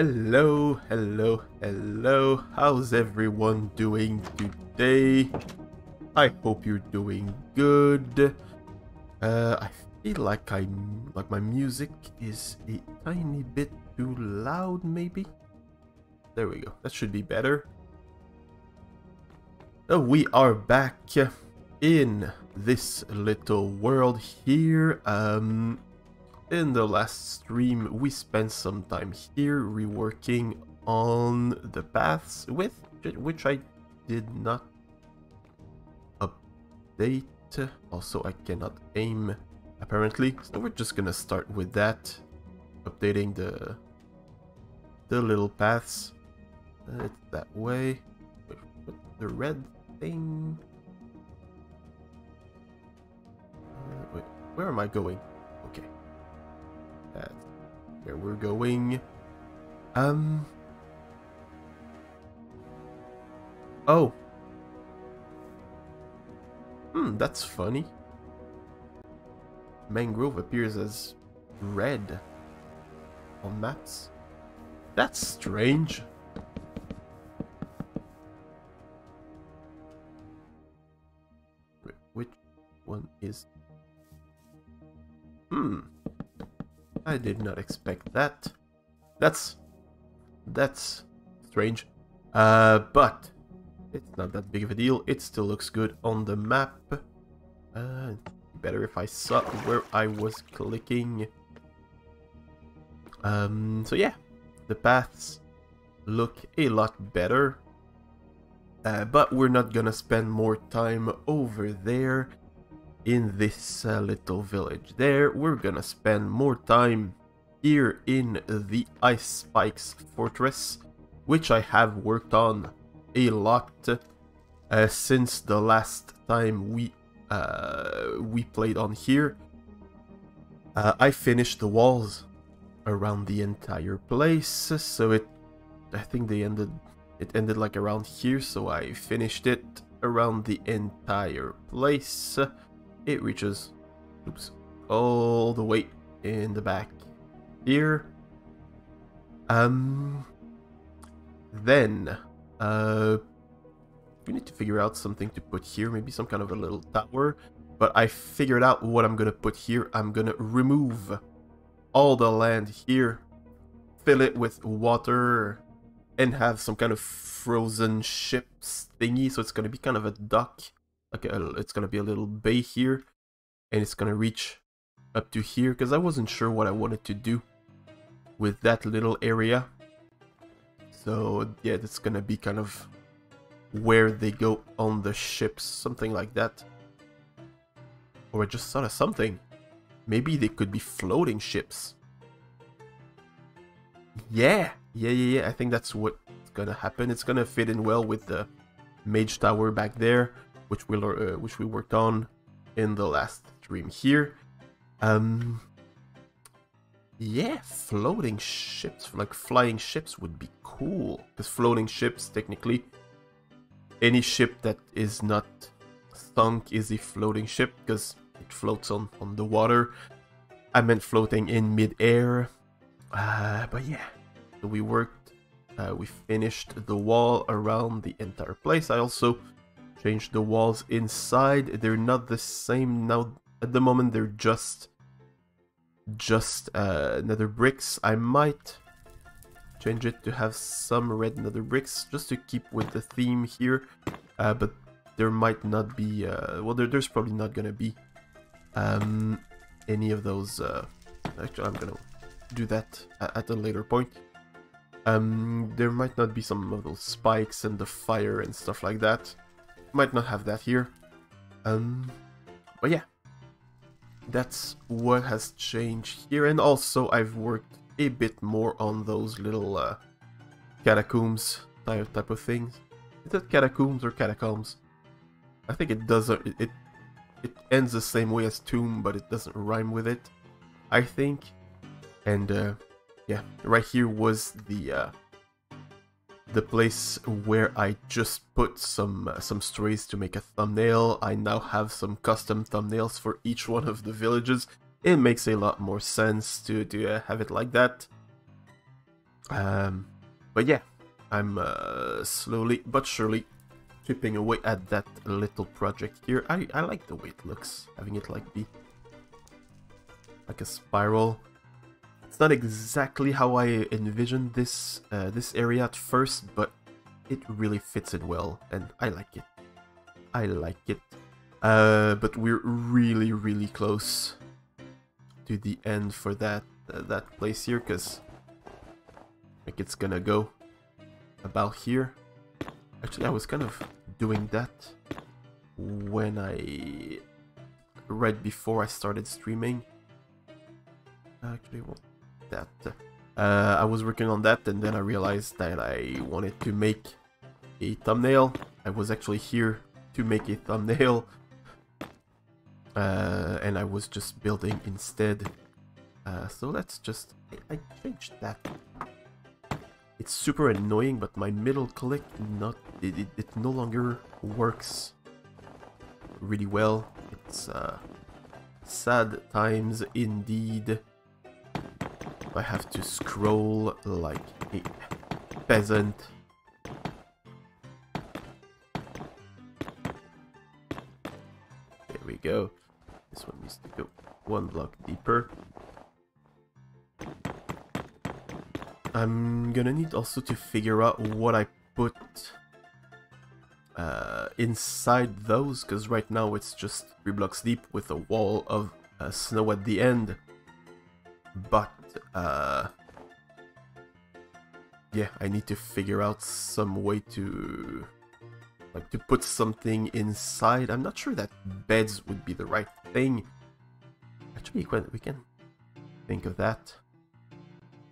Hello, hello, hello. How's everyone doing today? I hope you're doing good. Uh, I feel like I'm like my music is a tiny bit too loud, maybe. There we go. That should be better. So we are back in this little world here. Um, in the last stream, we spent some time here reworking on the paths with which I did not update. Also, I cannot aim apparently, so we're just gonna start with that, updating the the little paths. Uh, that way. Wait, the red thing. Uh, wait, where am I going? Okay. That's where we're going. Um. Oh. Hmm, that's funny. Mangrove appears as red on maps. That's strange. Which one is... Hmm. I did not expect that. That's that's strange. Uh, but it's not that big of a deal. It still looks good on the map. Uh, better if I saw where I was clicking. Um, so yeah, the paths look a lot better. Uh, but we're not gonna spend more time over there in this uh, little village there. We're gonna spend more time here in the Ice Spikes Fortress, which I have worked on a lot uh, since the last time we we played on here. Uh, I finished the walls around the entire place, so it I think they ended it ended like around here, so I finished it around the entire place it reaches oops, all the way in the back here. Um, then, uh, we need to figure out something to put here, maybe some kind of a little tower. But I figured out what I'm gonna put here. I'm gonna remove all the land here, fill it with water, and have some kind of frozen ships thingy. So it's gonna be kind of a dock like a, it's gonna be a little bay here and it's gonna reach up to here because I wasn't sure what I wanted to do with that little area so yeah that's gonna be kind of where they go on the ships something like that. Or I just thought of something. Maybe they could be floating ships. Yeah yeah yeah yeah. I think that's what's gonna happen. It's gonna fit in well with the mage tower back there which we uh, which we worked on in the last stream here. Um, yeah, floating ships, like flying ships, would be cool. Because floating ships, technically, any ship that is not sunk is a floating ship because it floats on on the water. I meant floating in mid-air. Uh, but yeah, so we worked, uh, we finished the wall around the entire place. I also changed the walls inside. They're not the same now. At the moment, they're just just uh, nether bricks. I might change it to have some red nether bricks just to keep with the theme here. Uh, but there might not be, uh, well, there, there's probably not gonna be um, any of those. Uh, actually, I'm gonna do that at a later point. Um, there might not be some of those spikes and the fire and stuff like that. Might not have that here. Um, but yeah, that's what has changed here. And also I've worked a bit more on those little uh, catacombs type, type of things. Is it catacombs or catacombs? I think it does, it, it, ends the same way as tomb, but it doesn't rhyme with it, I think. And uh, yeah, right here was the uh, the place where I just put some uh, some stories to make a thumbnail. I now have some custom thumbnails for each one of the villages. It makes a lot more sense to, to uh, have it like that. Um, but yeah, I'm uh, slowly but surely chipping away at that little project here. I, I like the way it looks, having it like be like a spiral. It's not exactly how I envisioned this uh, this area at first, but it really fits it well, and I like it. I like it. Uh, but we're really, really close to the end for that uh, that place here, because like it's gonna go about here. Actually, I was kind of doing that when I right before I started streaming. Actually, well, that uh, I was working on that, and then I realized that I wanted to make a thumbnail. I was actually here to make a thumbnail uh, and I was just building instead. Uh, so let's just... I, I changed that. It's super annoying, but my middle click not it, it, it no longer works really well. It's uh, sad times indeed. I have to scroll like a peasant. There we go. This one needs to go one block deeper. I'm gonna need also to figure out what I put uh, inside those, because right now it's just three blocks deep with a wall of uh, snow at the end. But, uh, yeah, I need to figure out some way to like to put something inside. I'm not sure that beds would be the right thing. Actually, we can think of that.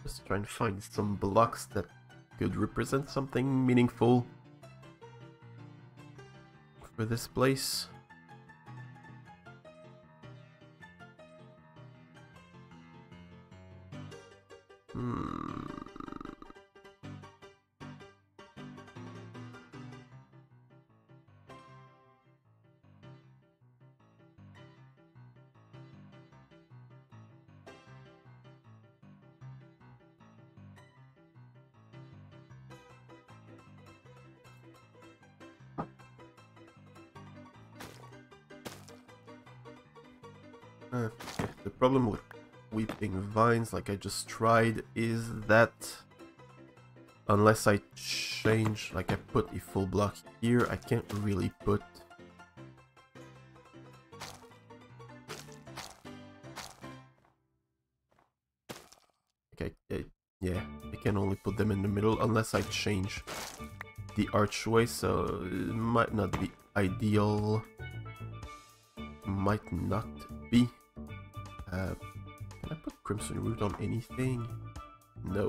Just try to find some blocks that could represent something meaningful for this place. Hmm. Vines, like I just tried, is that unless I change, like I put a full block here, I can't really put Okay, uh, yeah, I can only put them in the middle unless I change the archway, so it might not be ideal. Might not be. Uh, Crimson Root on anything? No.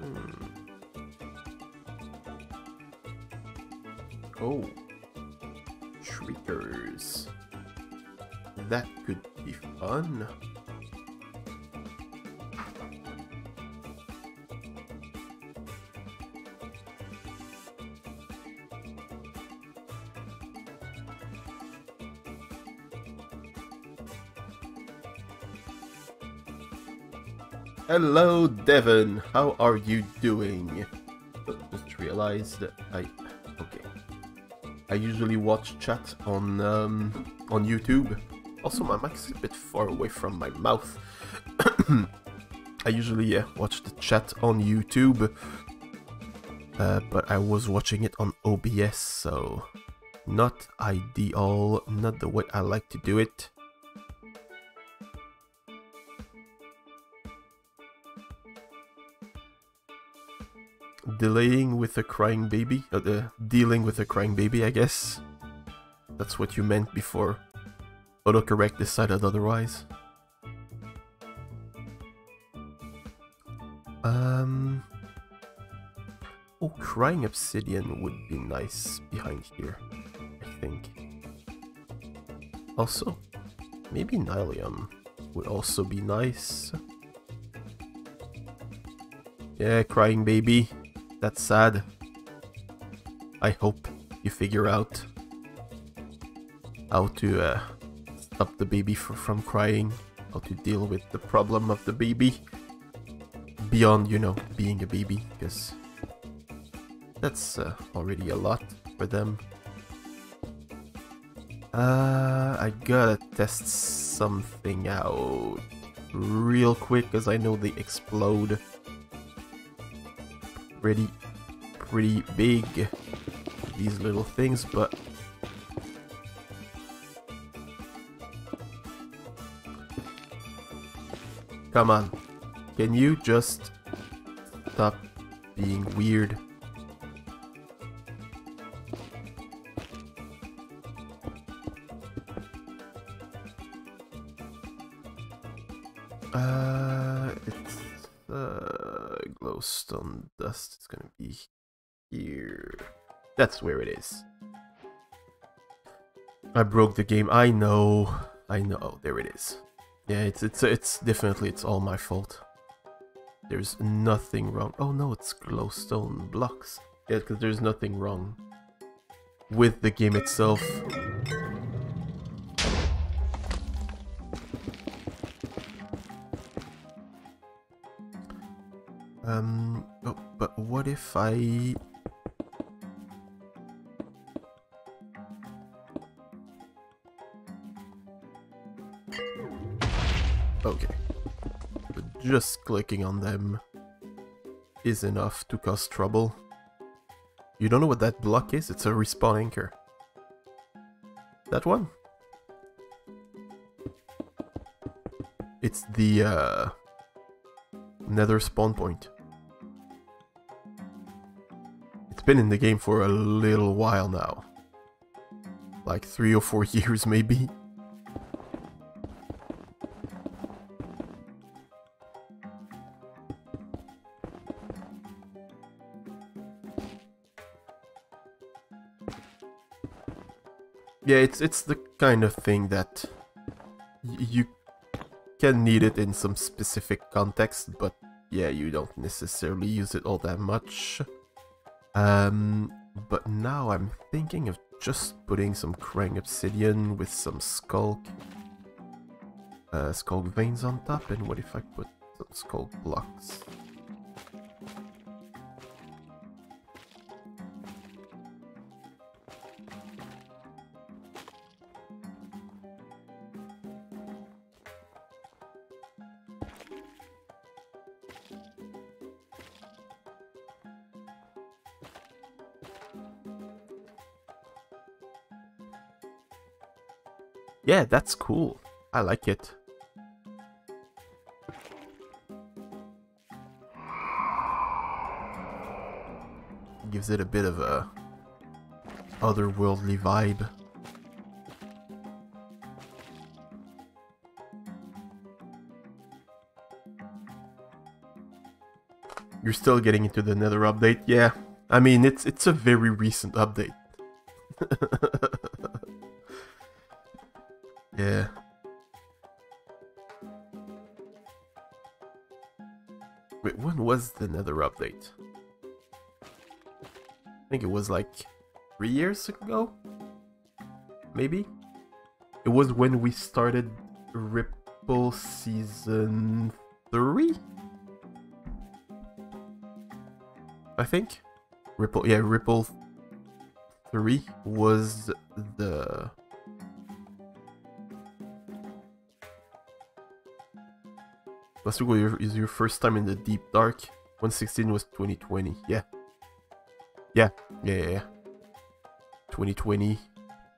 Hmm. Oh. Shriekers. That could be fun. Hello, Devon. How are you doing? Just realized that I okay. I usually watch chat on um, on YouTube. Also, my mic's a bit far away from my mouth. I usually yeah, watch the chat on YouTube, uh, but I was watching it on OBS, so not ideal, not the way I like to do it. Delaying with a crying baby, uh, uh, dealing with a crying baby, I guess. That's what you meant before autocorrect decided otherwise. Um. Oh, crying obsidian would be nice behind here, I think. Also, maybe Nylium would also be nice. Yeah, crying baby. That's sad. I hope you figure out how to uh, stop the baby from crying. how to deal with the problem of the baby. Beyond, you know, being a baby, because that's uh, already a lot for them. Uh, I gotta test something out real quick, because I know they explode pretty, pretty big, these little things, but Come on. Can you just stop being weird? Dust. It's gonna be here. That's where it is. I broke the game. I know. I know. Oh, there it is. Yeah, it's it's it's definitely it's all my fault. There's nothing wrong. Oh no, it's glowstone blocks. Yeah, because there's nothing wrong with the game itself. Um, what if I Okay. But just clicking on them is enough to cause trouble. You don't know what that block is? It's a respawn anchor. That one? It's the uh, nether spawn point. Been in the game for a little while now. Like three or four years maybe. Yeah, it's it's the kind of thing that you can need it in some specific context, but yeah, you don't necessarily use it all that much. Um, but now I'm thinking of just putting some Crying Obsidian with some Sculk, uh, Sculk Veins on top, and what if I put some Sculk Blocks? Yeah, that's cool. I like it. Gives it a bit of a otherworldly vibe. You're still getting into the Nether update? Yeah. I mean, it's it's a very recent update. the Nether update? I think it was like three years ago? Maybe? It was when we started Ripple Season 3? I think? Ripple, yeah, Ripple 3 was the Last week is your first time in the deep dark. 116 was 2020. Yeah. Yeah. Yeah, yeah, yeah. 2020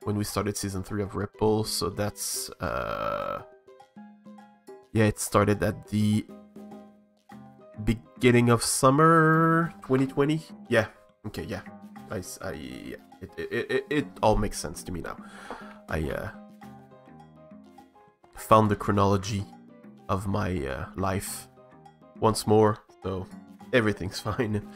when we started season 3 of Ripple. So that's uh Yeah, it started at the beginning of summer 2020. Yeah. Okay, yeah. I I yeah. It it it, it all makes sense to me now. I uh found the chronology of my uh, life once more, so everything's fine.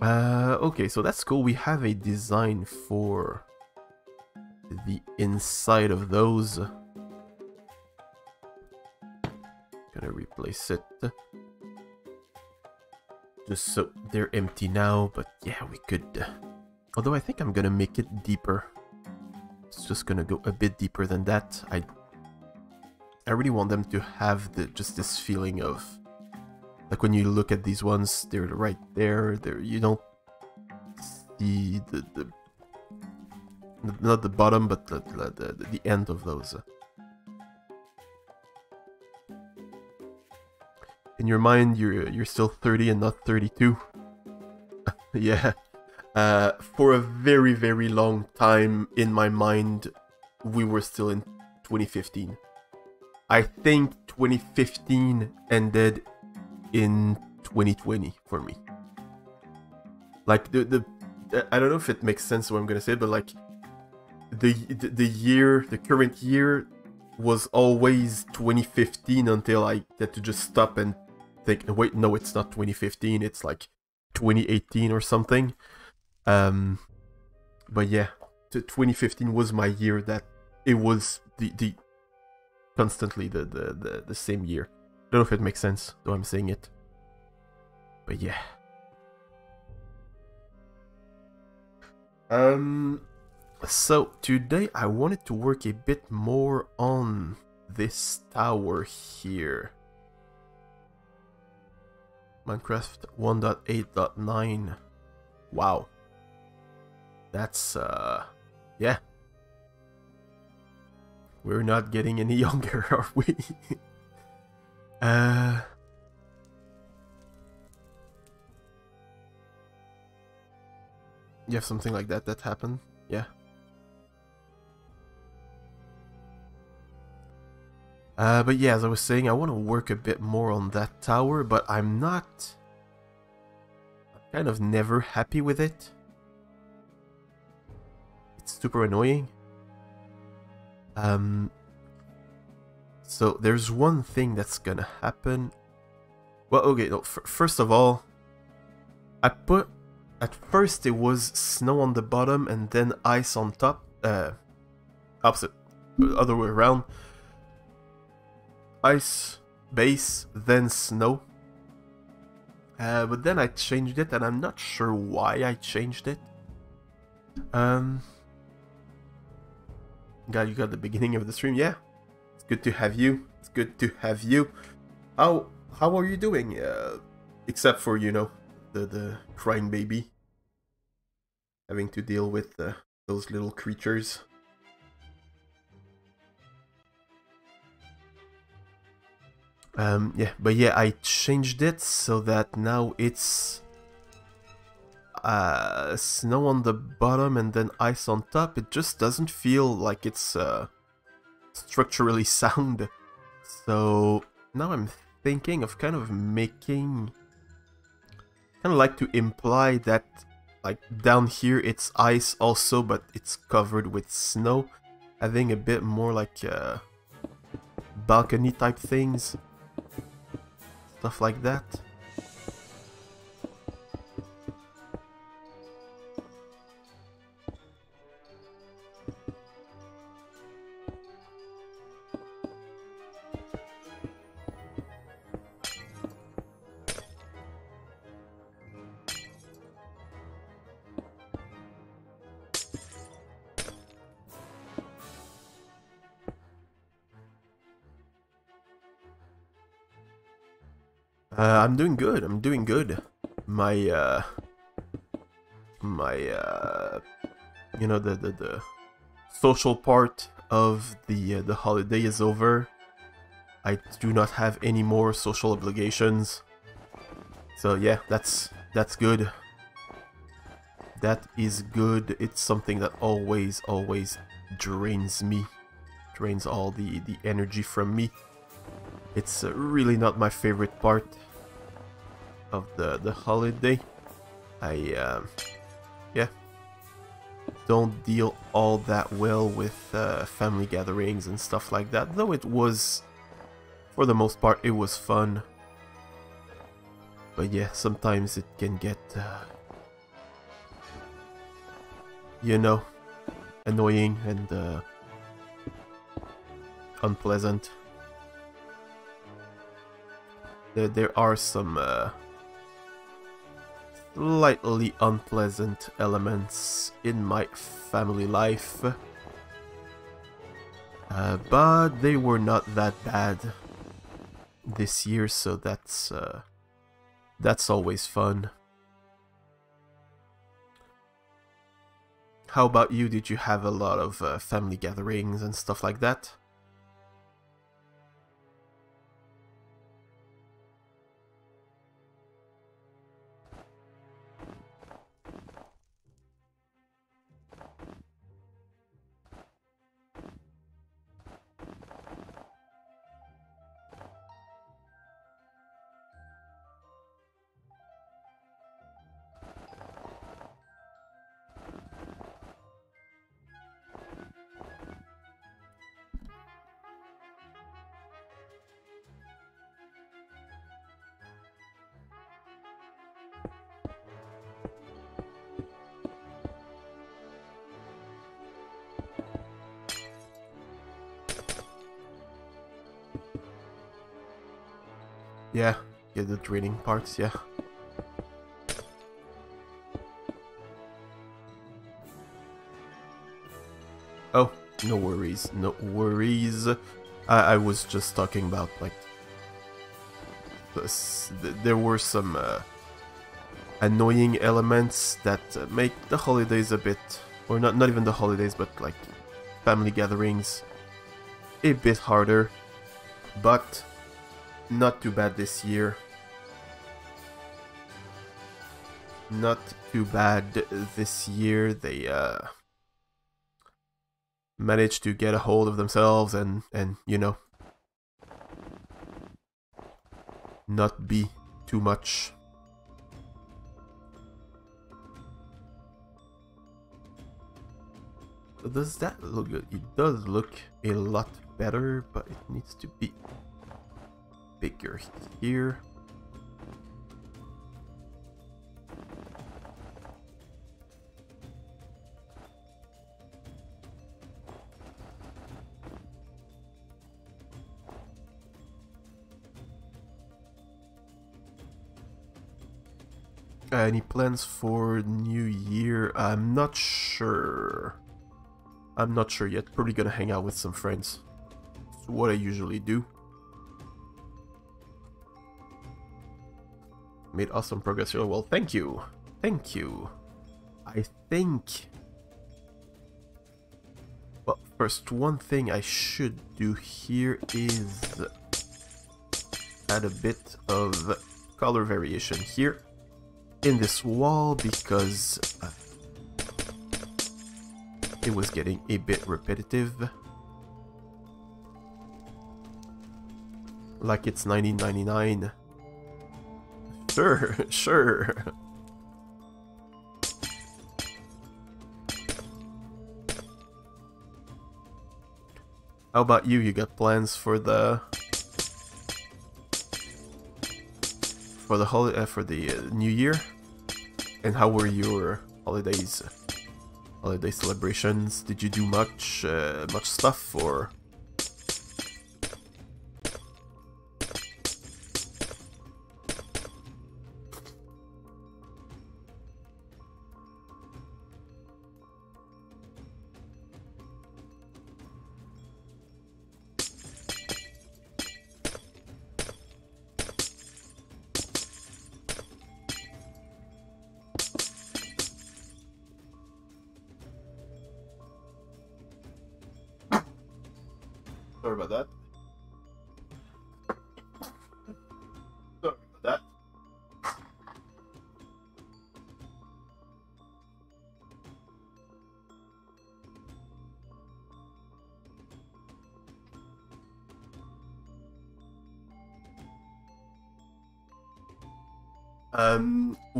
Uh, okay, so that's cool. We have a design for the inside of those. Gonna replace it. Just so they're empty now, but yeah, we could... Although I think I'm gonna make it deeper. It's just gonna go a bit deeper than that. I I really want them to have the just this feeling of like when you look at these ones, they're right there. There you don't see the the not the bottom, but the the, the, the end of those. In your mind, you're you're still 30 and not 32. yeah. Uh, for a very very long time in my mind, we were still in 2015. I think 2015 ended in 2020 for me. Like the the I don't know if it makes sense what I'm gonna say, but like the the, the year, the current year was always 2015 until I had to just stop and think, wait, no, it's not 2015, it's like 2018 or something. Um, but yeah, 2015 was my year that it was the the constantly the the the, the same year. I don't know if it makes sense though I'm saying it. But yeah. Um so today I wanted to work a bit more on this tower here. Minecraft 1.8.9. Wow. That's uh yeah. We're not getting any younger, are we? uh You have something like that that happened? Yeah. Uh, but yeah, as I was saying, I want to work a bit more on that tower, but I'm not... I'm kind of never happy with it. It's super annoying. Um, so there's one thing that's gonna happen. Well, okay, no, first of all, I put... At first it was snow on the bottom and then ice on top. Uh, opposite. Other way around ice base, then snow. Uh, but then I changed it, and I'm not sure why I changed it. Um, God, you got the beginning of the stream. Yeah, it's good to have you. It's good to have you. How how are you doing? Uh, except for you know the the crying baby, having to deal with uh, those little creatures. Um, yeah, but yeah, I changed it so that now it's uh, snow on the bottom and then ice on top. It just doesn't feel like it's uh, structurally sound. So now I'm thinking of kind of making, kind of like to imply that like down here it's ice also, but it's covered with snow. Having a bit more like uh, balcony type things stuff like that. Uh, I'm doing good. I'm doing good. My uh, my uh, you know the the, the social part of the uh, the holiday is over. I do not have any more social obligations. So yeah, that's that's good. That is good. It's something that always always drains me. Drains all the the energy from me. It's uh, really not my favorite part of the, the holiday. I, uh, yeah, don't deal all that well with uh, family gatherings and stuff like that, though it was, for the most part, it was fun. But yeah, sometimes it can get, uh, you know, annoying and uh, unpleasant. There, there are some uh, slightly unpleasant elements in my family life. Uh, but they were not that bad this year, so that's uh, that's always fun. How about you? Did you have a lot of uh, family gatherings and stuff like that? Yeah, the draining parts, yeah. Oh, no worries, no worries. I, I was just talking about, like, this, th there were some uh, annoying elements that uh, make the holidays a bit, or not, not even the holidays, but like family gatherings a bit harder. But not too bad this year. Not too bad this year. They uh, managed to get a hold of themselves and, and you know, not be too much. Does that look good? It does look a lot better, but it needs to be bigger here. Uh, any plans for New Year? I'm not sure. I'm not sure yet. Probably gonna hang out with some friends. It's what I usually do. Made awesome progress here. Well, thank you. Thank you. I think... Well, first, one thing I should do here is add a bit of color variation here in this wall because uh, it was getting a bit repetitive. Like it's 1999. Sure, sure. How about you? You got plans for the for the holiday uh, for the uh, New Year? And how were your holidays? Holiday celebrations? Did you do much uh, much stuff or?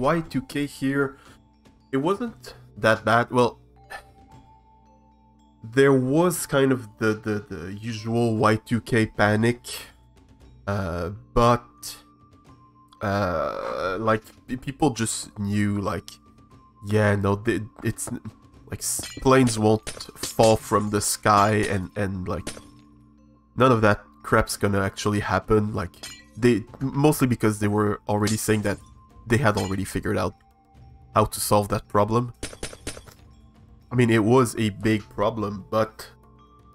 Y2K here, it wasn't that bad. Well, there was kind of the, the, the usual Y2K panic, uh, but uh, like people just knew like, yeah, no, it's like planes won't fall from the sky and and like none of that crap's gonna actually happen. Like they mostly because they were already saying that they had already figured out how to solve that problem. I mean, it was a big problem, but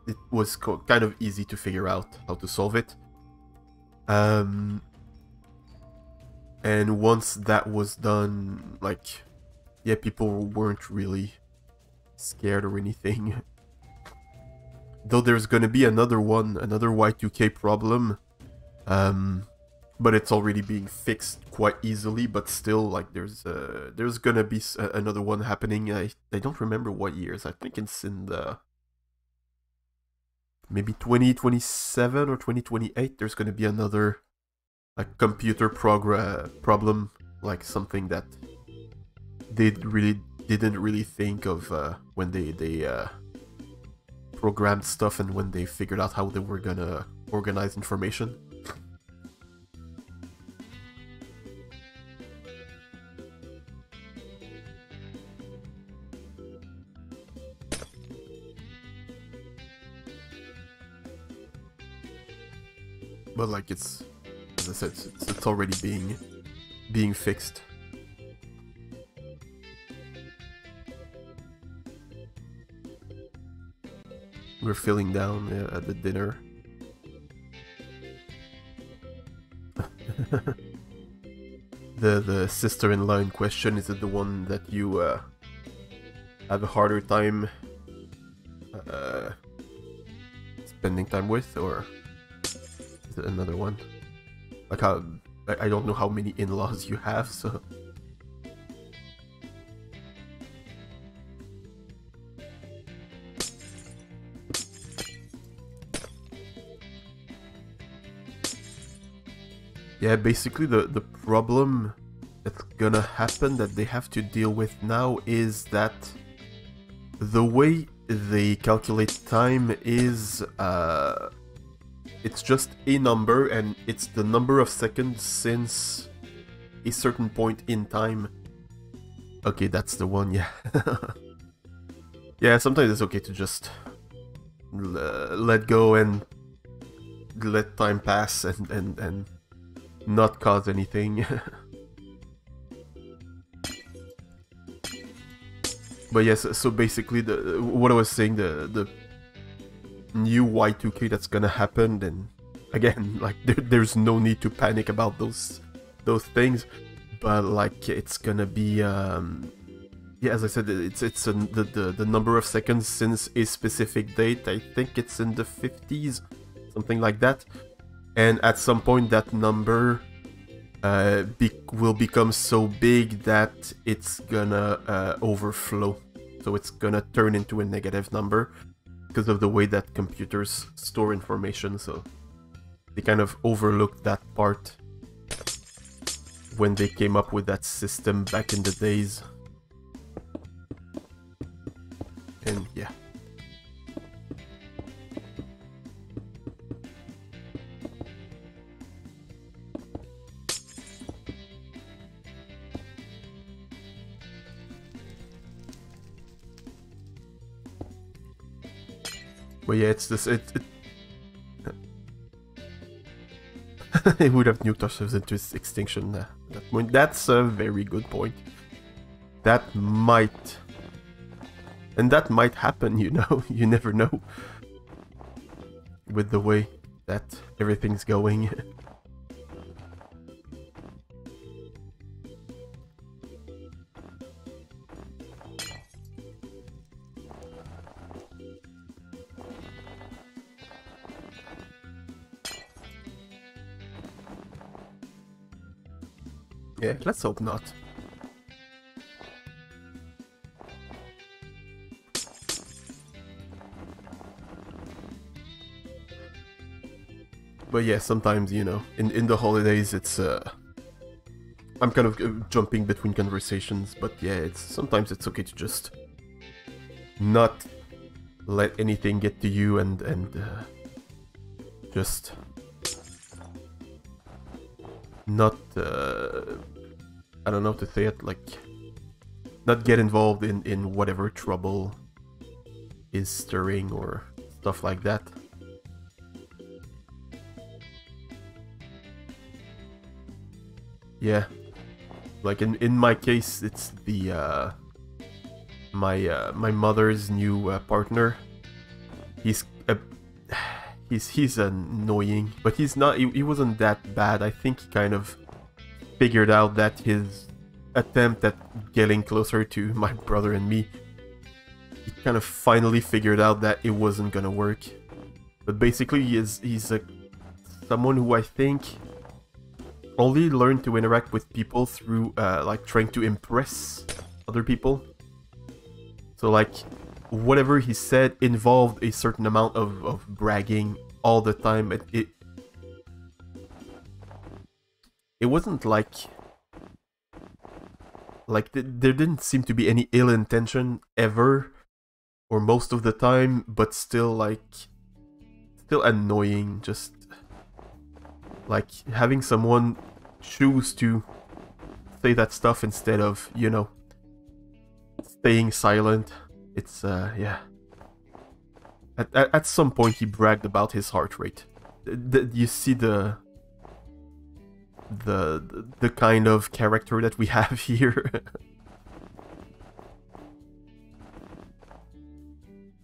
it was kind of easy to figure out how to solve it. Um, and once that was done, like, yeah, people weren't really scared or anything. Though there's gonna be another one, another Y2K problem. Um, but it's already being fixed quite easily, but still, like, there's uh, there's gonna be another one happening. I, I don't remember what years. I think it's in the maybe 2027 or 2028 there's to be another like computer progress problem like something that they really didn't really think of uh, when they they uh, programmed stuff and when they figured out how they were gonna organize information but like it's, as I said, it's, it's already being being fixed. We're feeling down at the dinner. the the sister-in-law in question is it the one that you uh, have a harder time uh, spending time with, or? Another one. Like how I don't know how many in-laws you have, so Yeah, basically the, the problem that's gonna happen that they have to deal with now is that the way they calculate time is uh, it's just a number and it's the number of seconds since a certain point in time. Okay, that's the one, yeah. yeah, sometimes it's okay to just uh, let go and let time pass and, and, and not cause anything. but yes, so basically the what I was saying, the the new Y2K that's gonna happen, then again, like there, there's no need to panic about those those things. But like it's gonna be, um, yeah, as I said, it's it's a, the, the the number of seconds since a specific date. I think it's in the 50s, something like that. And at some point, that number uh, be will become so big that it's gonna uh, overflow. So it's gonna turn into a negative number because of the way that computers store information, so they kind of overlooked that part when they came up with that system back in the days. And yeah. It's this. It, it, it would have nuked ourselves into extinction uh, at that point. That's a very good point. That might. And that might happen, you know? You never know. With the way that everything's going. let's hope not. But yeah, sometimes, you know, in, in the holidays, it's, uh... I'm kind of uh, jumping between conversations, but yeah, it's sometimes it's okay to just not let anything get to you and, and, uh, just not uh, I don't know how to say it like not get involved in in whatever trouble is stirring or stuff like that. Yeah, like in in my case, it's the uh, my uh, my mother's new uh, partner. he's a he's he's annoying, but he's not. He, he wasn't that bad. I think he kind of figured out that his attempt at getting closer to my brother and me, he kind of finally figured out that it wasn't gonna work. But basically, he is he's a someone who I think only learned to interact with people through uh, like trying to impress other people. So like whatever he said involved a certain amount of, of bragging all the time. It, it it wasn't like like th there didn't seem to be any ill intention ever or most of the time, but still like still annoying. Just like having someone choose to say that stuff instead of you know staying silent it's, uh, yeah. At, at, at some point he bragged about his heart rate. The, you see the, the the kind of character that we have here.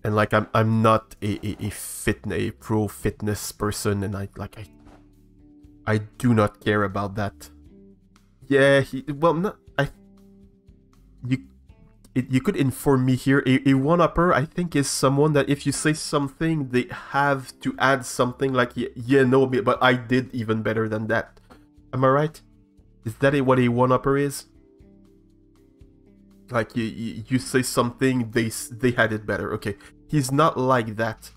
and like I'm I'm not a a, a fit a pro fitness person, and I like I I do not care about that. Yeah, he well not I. You it, you could inform me here. A, a one-upper, I think, is someone that if you say something, they have to add something like, yeah, no, but I did even better than that. Am I right? Is that a, what a one-upper is? Like, you, you, you say something, they, they had it better. Okay, he's not like that.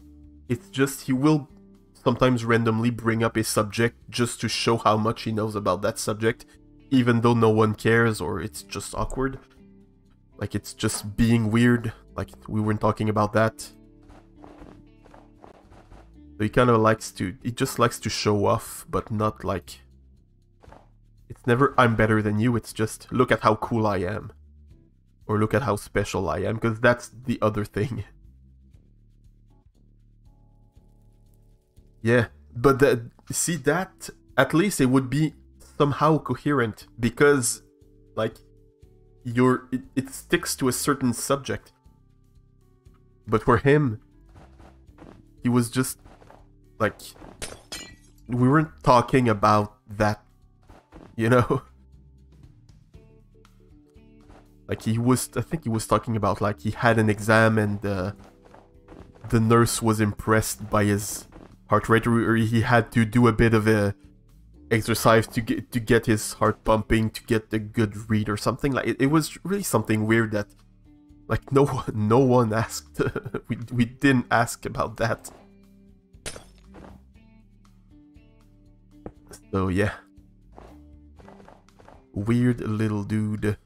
It's just he will sometimes randomly bring up a subject just to show how much he knows about that subject, even though no one cares or it's just awkward. Like it's just being weird. Like we weren't talking about that. So he kind of likes to, he just likes to show off, but not like, it's never I'm better than you, it's just look at how cool I am. Or look at how special I am, because that's the other thing. Yeah, but the, see that, at least it would be somehow coherent, because like you're it, it sticks to a certain subject. But for him, he was just like we weren't talking about that, you know. Like he was, I think he was talking about like he had an exam and uh, the nurse was impressed by his heart rate, or he had to do a bit of a exercise to get to get his heart pumping to get a good read or something. Like it, it was really something weird that like no no one asked. We, we didn't ask about that. So yeah weird little dude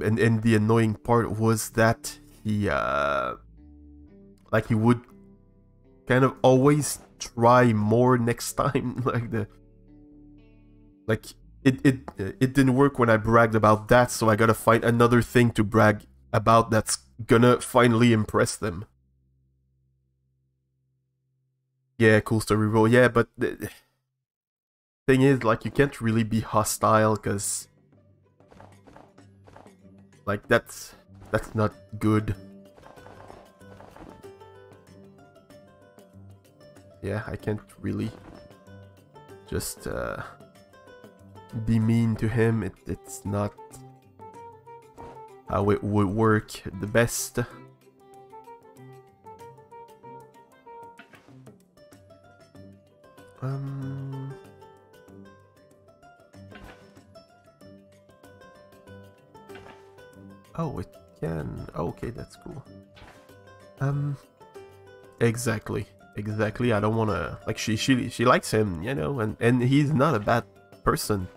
and and the annoying part was that he uh like he would kind of always try more next time. like the like it it it didn't work when I bragged about that, so I gotta find another thing to brag about that's gonna finally impress them. Yeah, cool story roll. Yeah, but the thing is, like, you can't really be hostile because, like, that's that's not good. yeah, I can't really just uh, be mean to him. It, it's not how it would work the best. Um... Oh, it can. Okay, that's cool. Um, exactly exactly. I don't want to like she she she likes him, you know, and and he's not a bad person.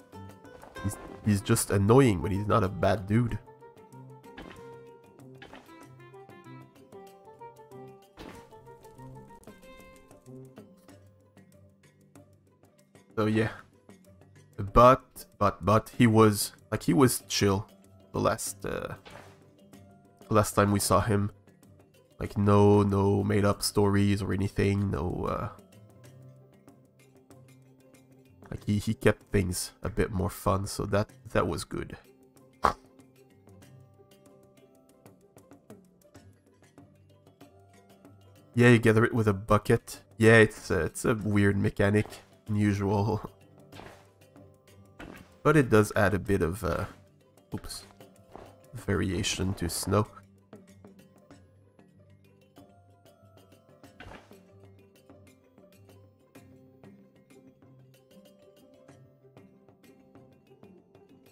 He's he's just annoying, but he's not a bad dude. So yeah. But but but he was like he was chill the last uh last time we saw him. Like no no made up stories or anything, no uh like he, he kept things a bit more fun, so that that was good. Yeah, you gather it with a bucket. Yeah, it's a, it's a weird mechanic, unusual. But it does add a bit of, uh, oops, variation to snow.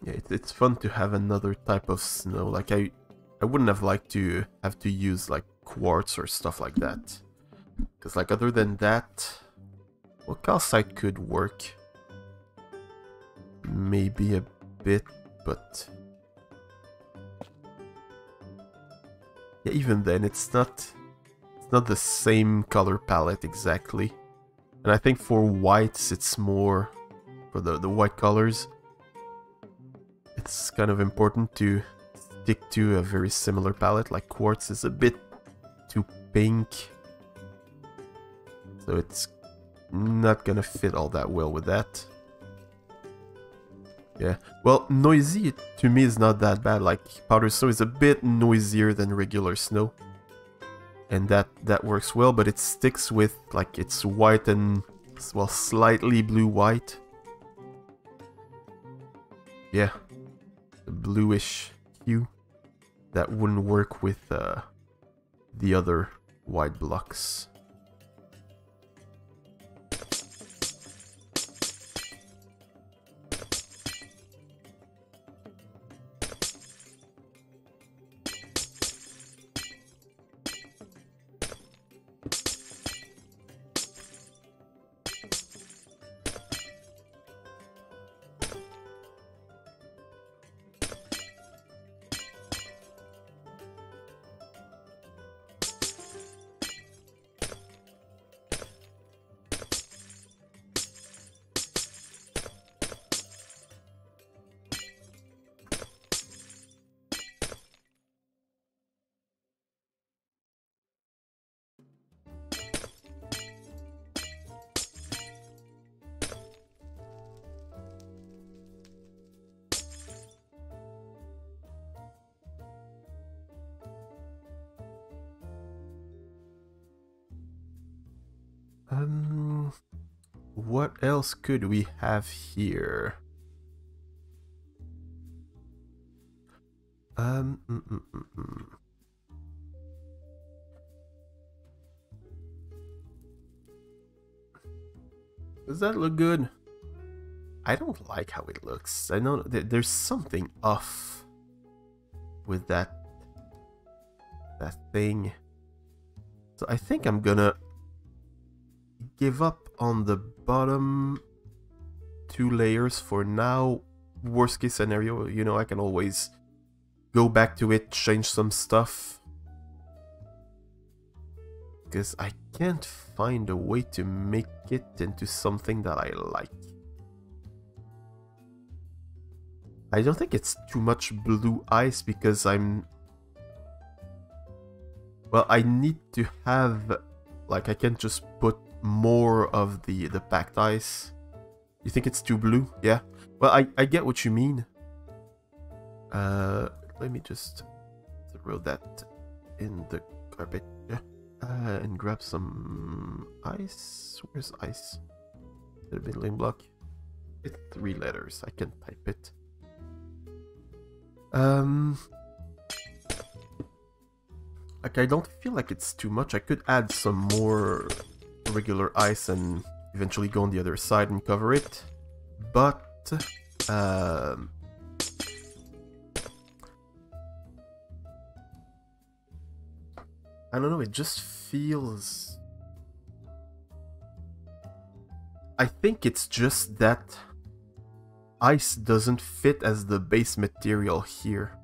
Yeah, it, it's fun to have another type of snow. Like I, I wouldn't have liked to have to use like quartz or stuff like that. Because like other than that, well, calcite could work. Maybe a bit, but yeah, even then, it's not it's not the same color palette exactly. And I think for whites, it's more for the the white colors it's kind of important to stick to a very similar palette, like Quartz is a bit too pink. So it's not gonna fit all that well with that. Yeah, well, noisy to me is not that bad, like powder snow is a bit noisier than regular snow. And that, that works well, but it sticks with, like, it's white and, well, slightly blue-white. Yeah, The bluish hue that wouldn't work with uh, the other white blocks. What else could we have here? Um, mm, mm, mm, mm. Does that look good? I don't like how it looks. I know th there's something off with that that thing. So I think I'm gonna give up on the bottom two layers for now. Worst case scenario, you know, I can always go back to it, change some stuff. Because I can't find a way to make it into something that I like. I don't think it's too much blue ice because I'm... Well, I need to have... Like, I can't just put more of the, the packed ice. You think it's too blue? Yeah. Well, I, I get what you mean. Uh, let me just throw that in the garbage. Yeah. Uh, and grab some ice. Where's ice? The building block. It's three letters. I can type it. Um, like I don't feel like it's too much. I could add some more regular ice and eventually go on the other side and cover it. But... Um, I don't know, it just feels... I think it's just that ice doesn't fit as the base material here.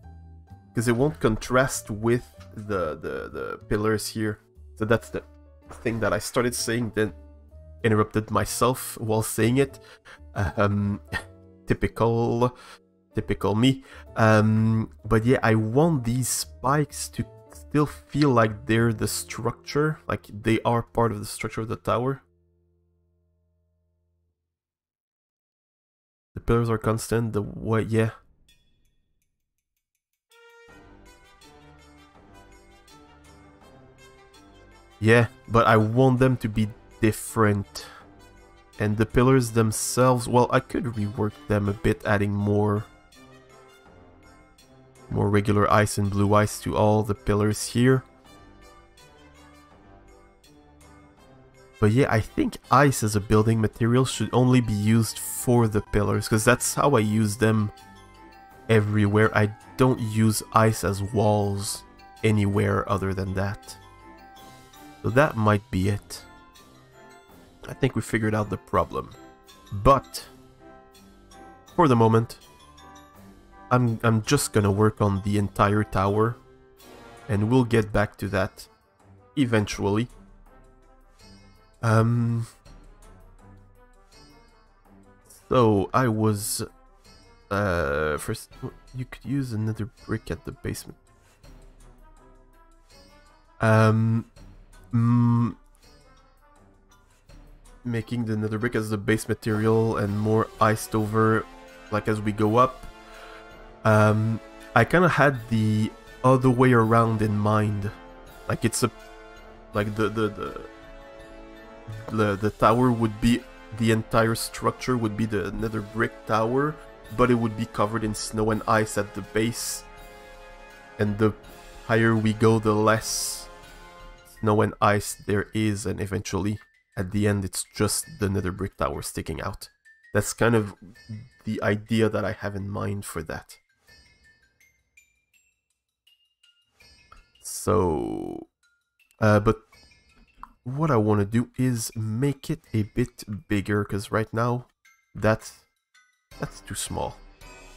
Because it won't contrast with the, the, the pillars here. So that's the thing that I started saying, then interrupted myself while saying it. Um, typical, typical me. Um, but yeah, I want these spikes to still feel like they're the structure, like they are part of the structure of the tower. The pillars are constant, the what, yeah. Yeah, but I want them to be different. And the pillars themselves, well, I could rework them a bit, adding more more regular ice and blue ice to all the pillars here. But yeah, I think ice as a building material should only be used for the pillars, because that's how I use them everywhere. I don't use ice as walls anywhere other than that. So that might be it. I think we figured out the problem. But, for the moment, I'm, I'm just gonna work on the entire tower, and we'll get back to that eventually. Um, so I was uh, first you could use nether brick at the basement. Um, mm, making the nether brick as the base material and more iced over, like as we go up. Um, I kind of had the other way around in mind, like it's a, like the the the the, the tower would be the entire structure would be the nether brick tower, but it would be covered in snow and ice at the base. And the higher we go, the less snow and ice there is, and eventually, at the end, it's just the nether brick tower sticking out. That's kind of the idea that I have in mind for that. So, uh, but what I want to do is make it a bit bigger because right now that's that's too small.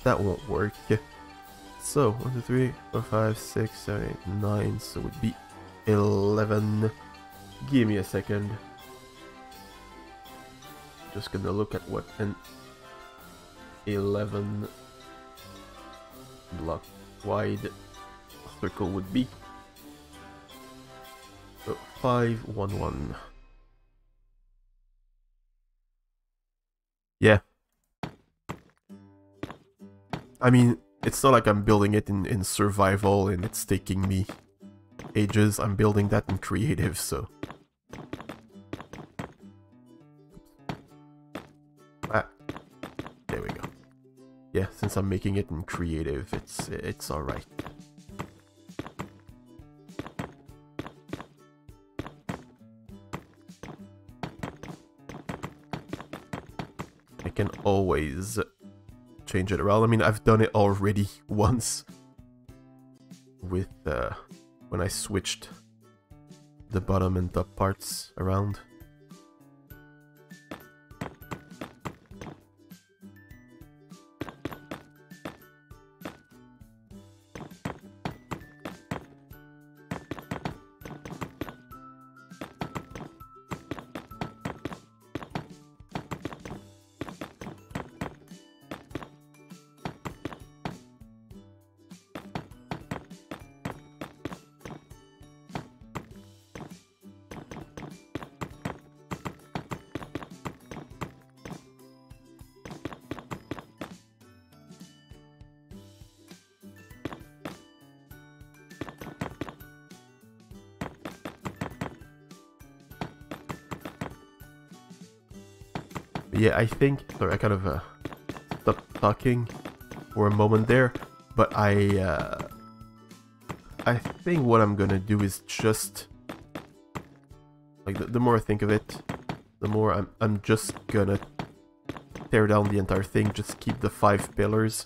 That won't work. So, 1, 2, 3, 4, 5, 6, 7, 8, 9, so it would be 11. Give me a second. Just gonna look at what an 11 block wide circle would be. Uh, so 511. Yeah. I mean, it's not like I'm building it in, in survival and it's taking me ages. I'm building that in creative, so... Ah, there we go. Yeah, since I'm making it in creative, it's it's alright. I can always change it around. I mean, I've done it already once with uh, when I switched the bottom and top parts around. Yeah, I think... Sorry, I kind of uh, stopped talking for a moment there, but I... Uh, I think what I'm gonna do is just... Like, the, the more I think of it, the more I'm, I'm just gonna tear down the entire thing, just keep the five pillars.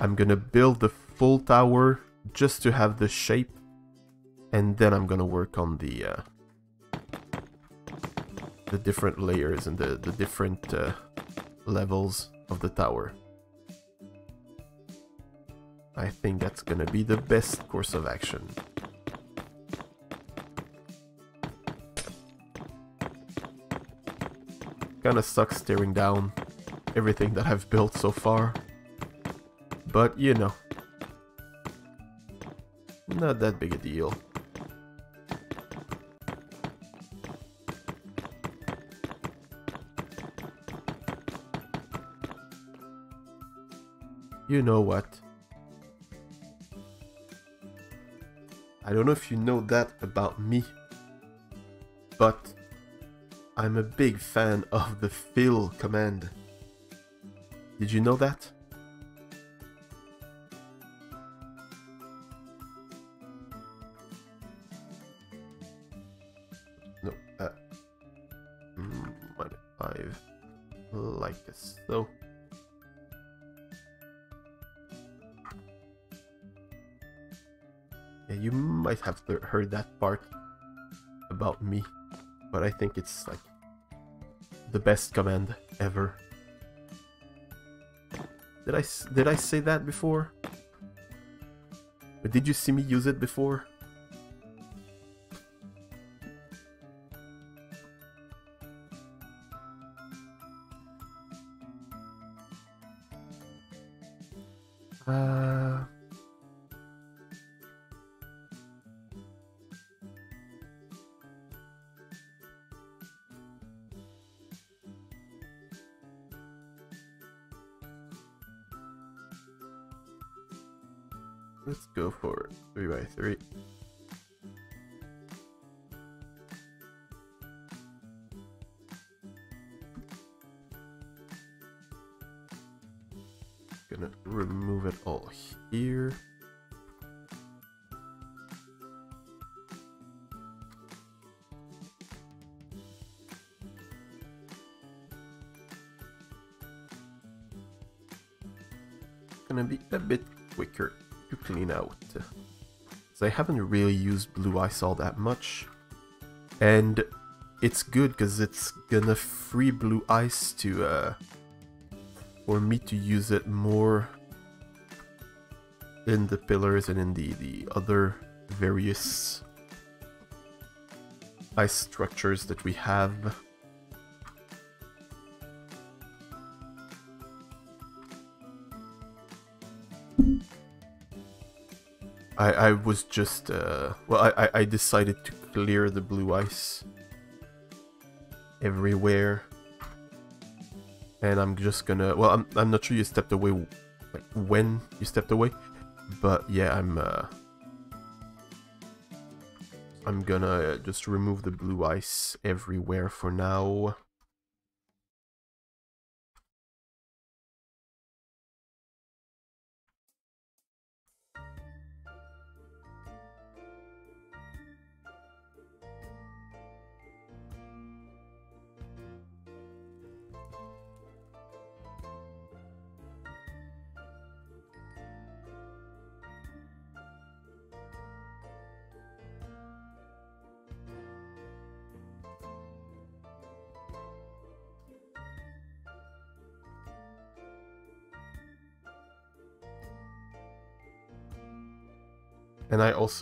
I'm gonna build the full tower just to have the shape, and then I'm gonna work on the... Uh, the different layers and the, the different uh, levels of the tower. I think that's gonna be the best course of action. Kinda sucks staring down everything that I've built so far. But, you know. Not that big a deal. You know what? I don't know if you know that about me, but I'm a big fan of the fill command. Did you know that? Have heard that part about me, but I think it's like the best command ever. Did I did I say that before? Or did you see me use it before? All here. Gonna be a bit quicker to clean out. So I haven't really used blue ice all that much. And it's good because it's gonna free blue ice to uh, for me to use it more in the pillars and in the, the other various ice structures that we have. I, I was just, uh, well, I, I decided to clear the blue ice everywhere. And I'm just gonna, well, I'm, I'm not sure you stepped away, like, when you stepped away. But yeah, I'm, uh, I'm gonna just remove the blue ice everywhere for now.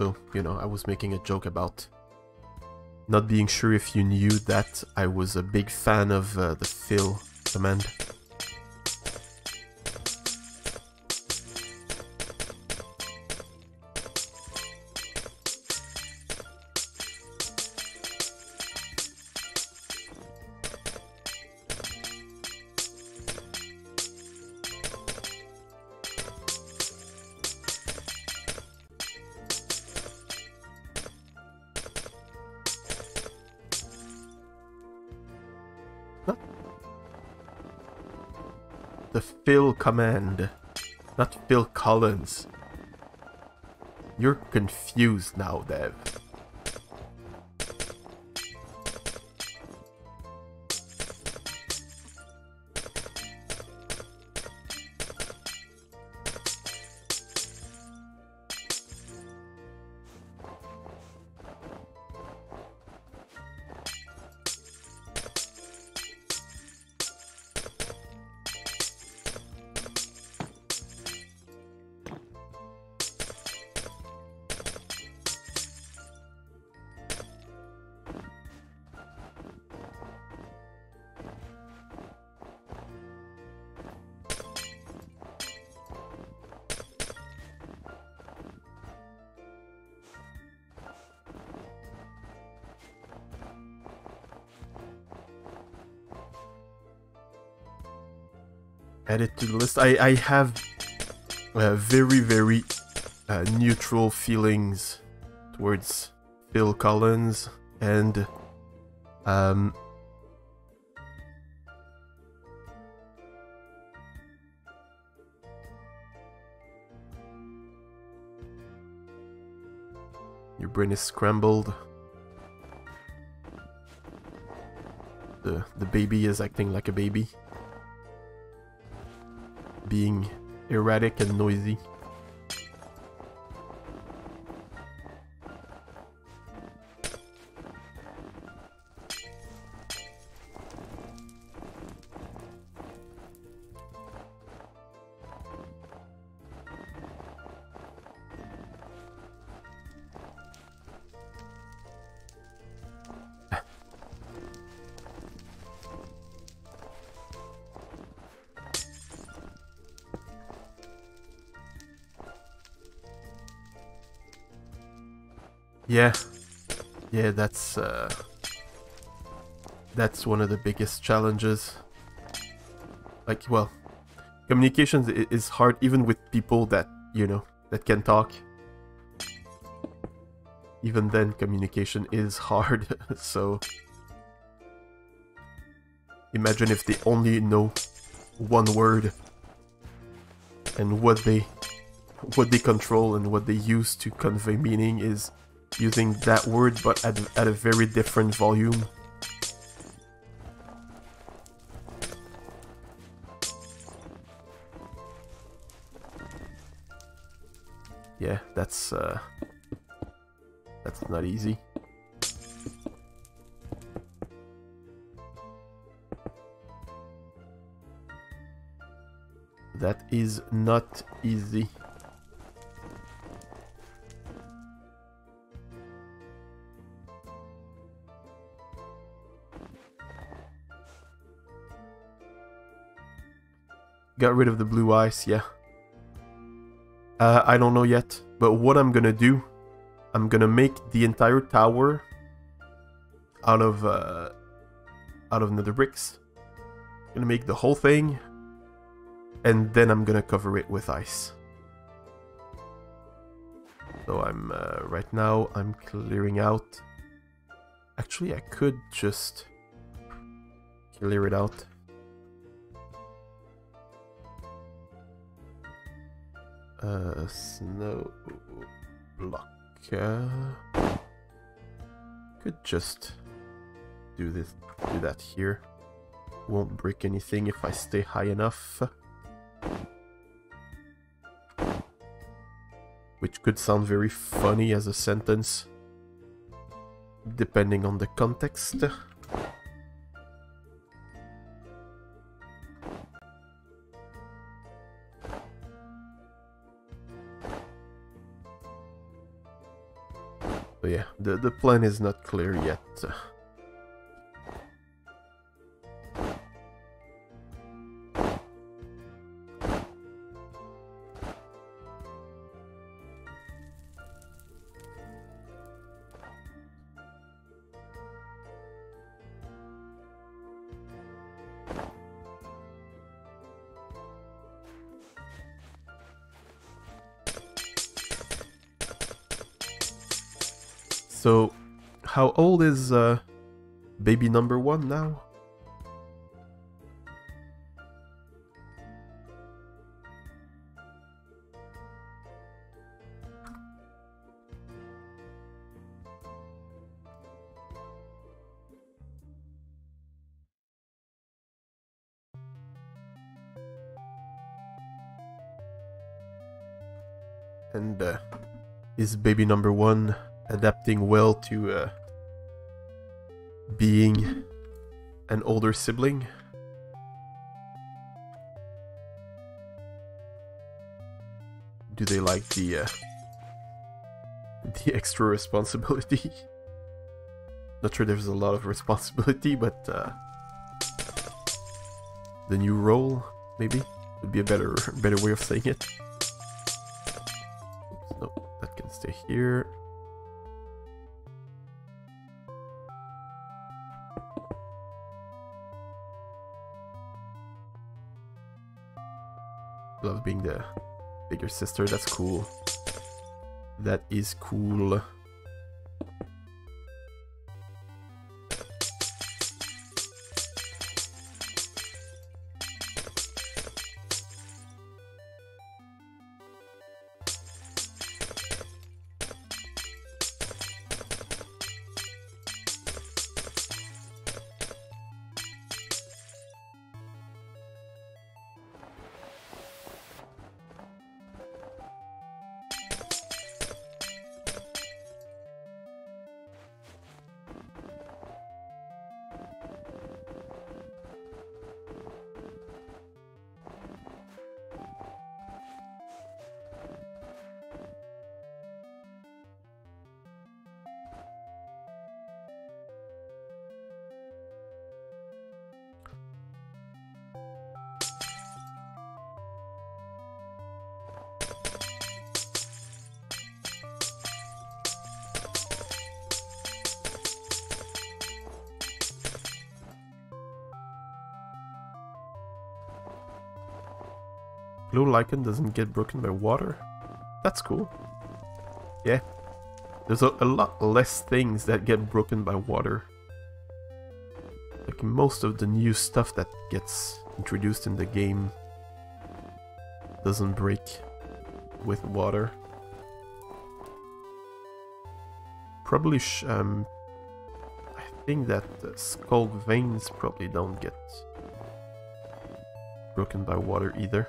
Also, you know, I was making a joke about not being sure if you knew that I was a big fan of uh, the fill command. Command, not Phil Collins. You're confused now, Dev. I, I have uh, very, very uh, neutral feelings towards Phil Collins, and Um, your brain is scrambled. The the baby is acting like a baby. Being erratic and noisy. Yeah, that's uh that's one of the biggest challenges. Like, well, communications is hard even with people that, you know, that can talk. Even then communication is hard. so imagine if they only know one word and what they what they control and what they use to convey meaning is using that word but at, at a very different volume. Yeah, that's uh that's not easy. That is not easy. Got rid of the blue ice, yeah. Uh, I don't know yet, but what I'm gonna do, I'm gonna make the entire tower out of uh, out of nether bricks. I'm Gonna make the whole thing, and then I'm gonna cover it with ice. So I'm uh, right now I'm clearing out. Actually, I could just clear it out. Uh, snow block. Uh, could just do this, do that here. Won't break anything if I stay high enough. Which could sound very funny as a sentence, depending on the context. Yeah, the, the plan is not clear yet. Baby number one now? And uh, is baby number one adapting well to uh, being an older sibling. Do they like the uh, the extra responsibility? Not sure there's a lot of responsibility, but uh, the new role maybe would be a better better way of saying it. Oops, no, that can stay here. Being the bigger sister. That's cool. That is cool. Blue lichen doesn't get broken by water. That's cool. Yeah. There's a, a lot less things that get broken by water. Like most of the new stuff that gets introduced in the game doesn't break with water. Probably um, I think that the sculk veins probably don't get broken by water either.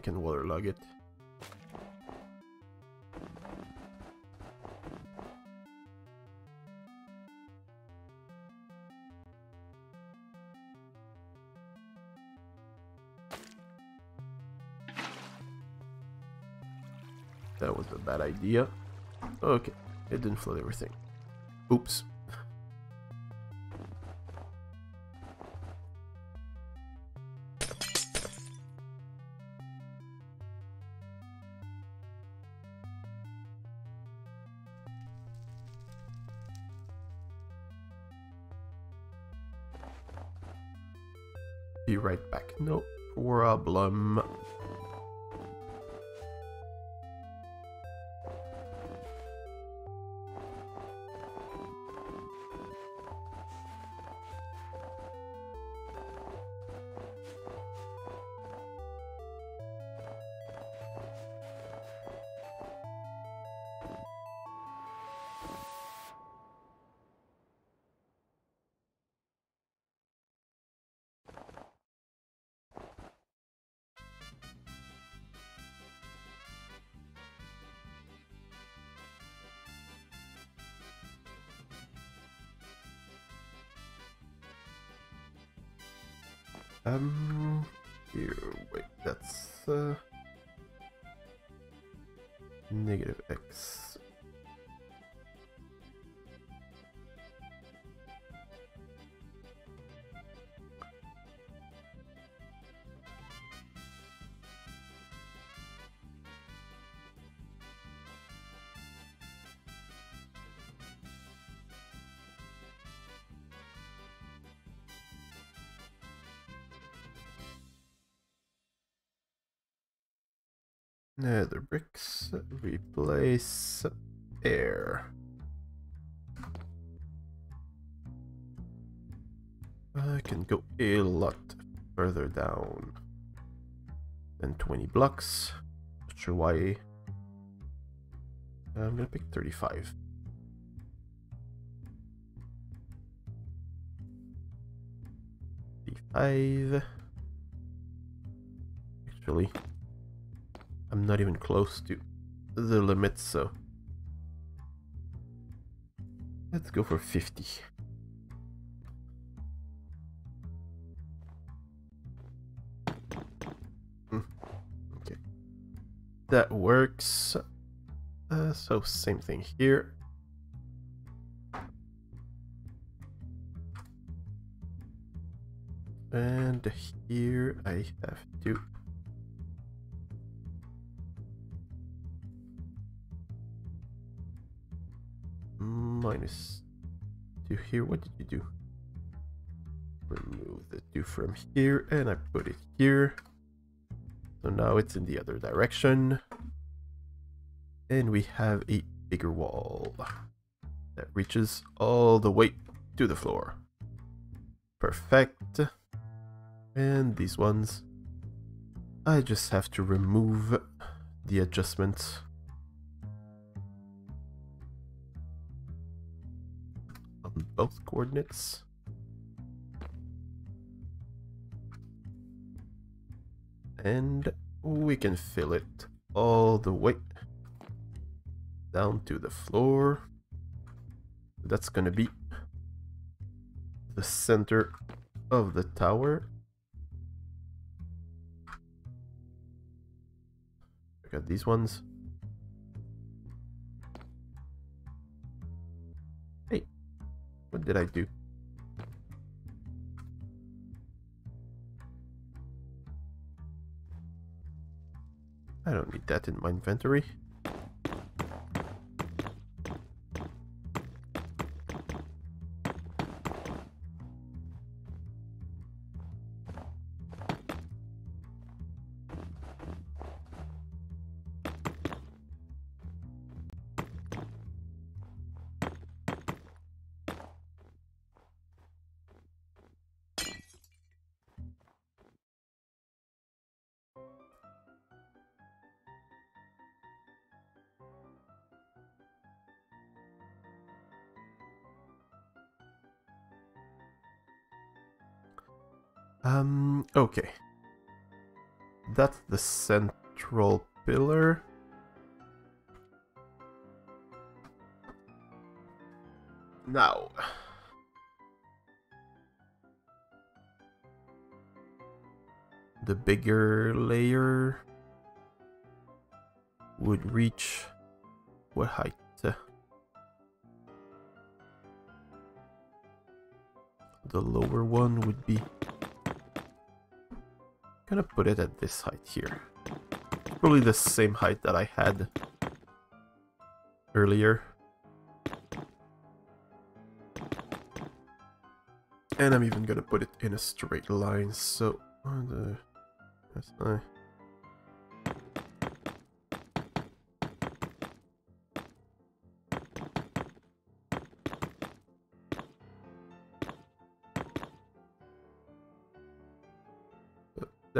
You can waterlog it. That was a bad idea. Okay, it didn't flood everything. Oops. No problem. Nether bricks, replace air. I can go a lot further down than 20 blocks. Not sure why. I'm gonna pick 35. Five. Actually, not even close to the limit, so let's go for 50. Hmm, okay, that works. Uh, so same thing here. And here I have to minus 2 here. What did you do? Remove the 2 from here and I put it here. So now it's in the other direction. And we have a bigger wall that reaches all the way to the floor. Perfect. And these ones, I just have to remove the adjustments on both coordinates. And we can fill it all the way down to the floor. That's gonna be the center of the tower. I got these ones. What did I do? I don't need that in my inventory. Okay. That's the central pillar. Now. The bigger layer would reach what height? The lower one would be gonna put it at this height here. Probably the same height that I had earlier. And I'm even gonna put it in a straight line, so... Uh,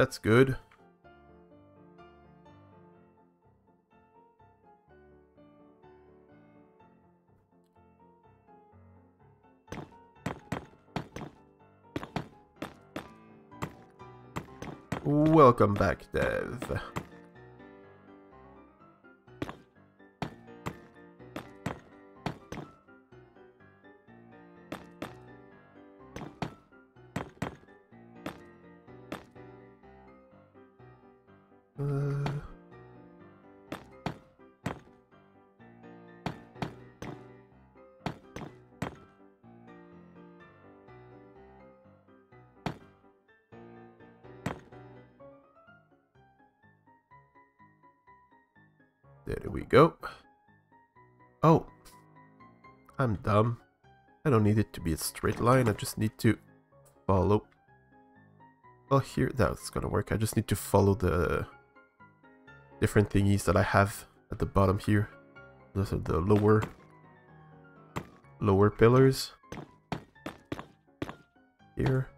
that's good. Welcome back, Dev. Straight line, I just need to follow. Well, here, that's gonna work. I just need to follow the different thingies that I have at the bottom here. Those are the lower, lower pillars. Here.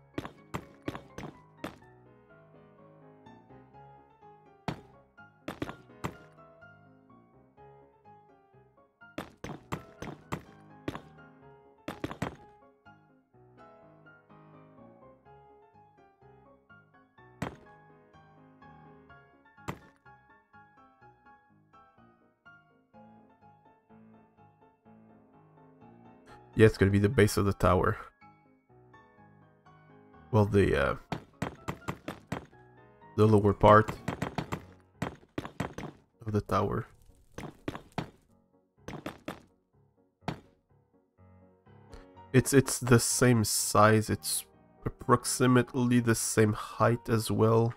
Yeah, it's gonna be the base of the tower. Well, the uh, the lower part of the tower. It's it's the same size. It's approximately the same height as well.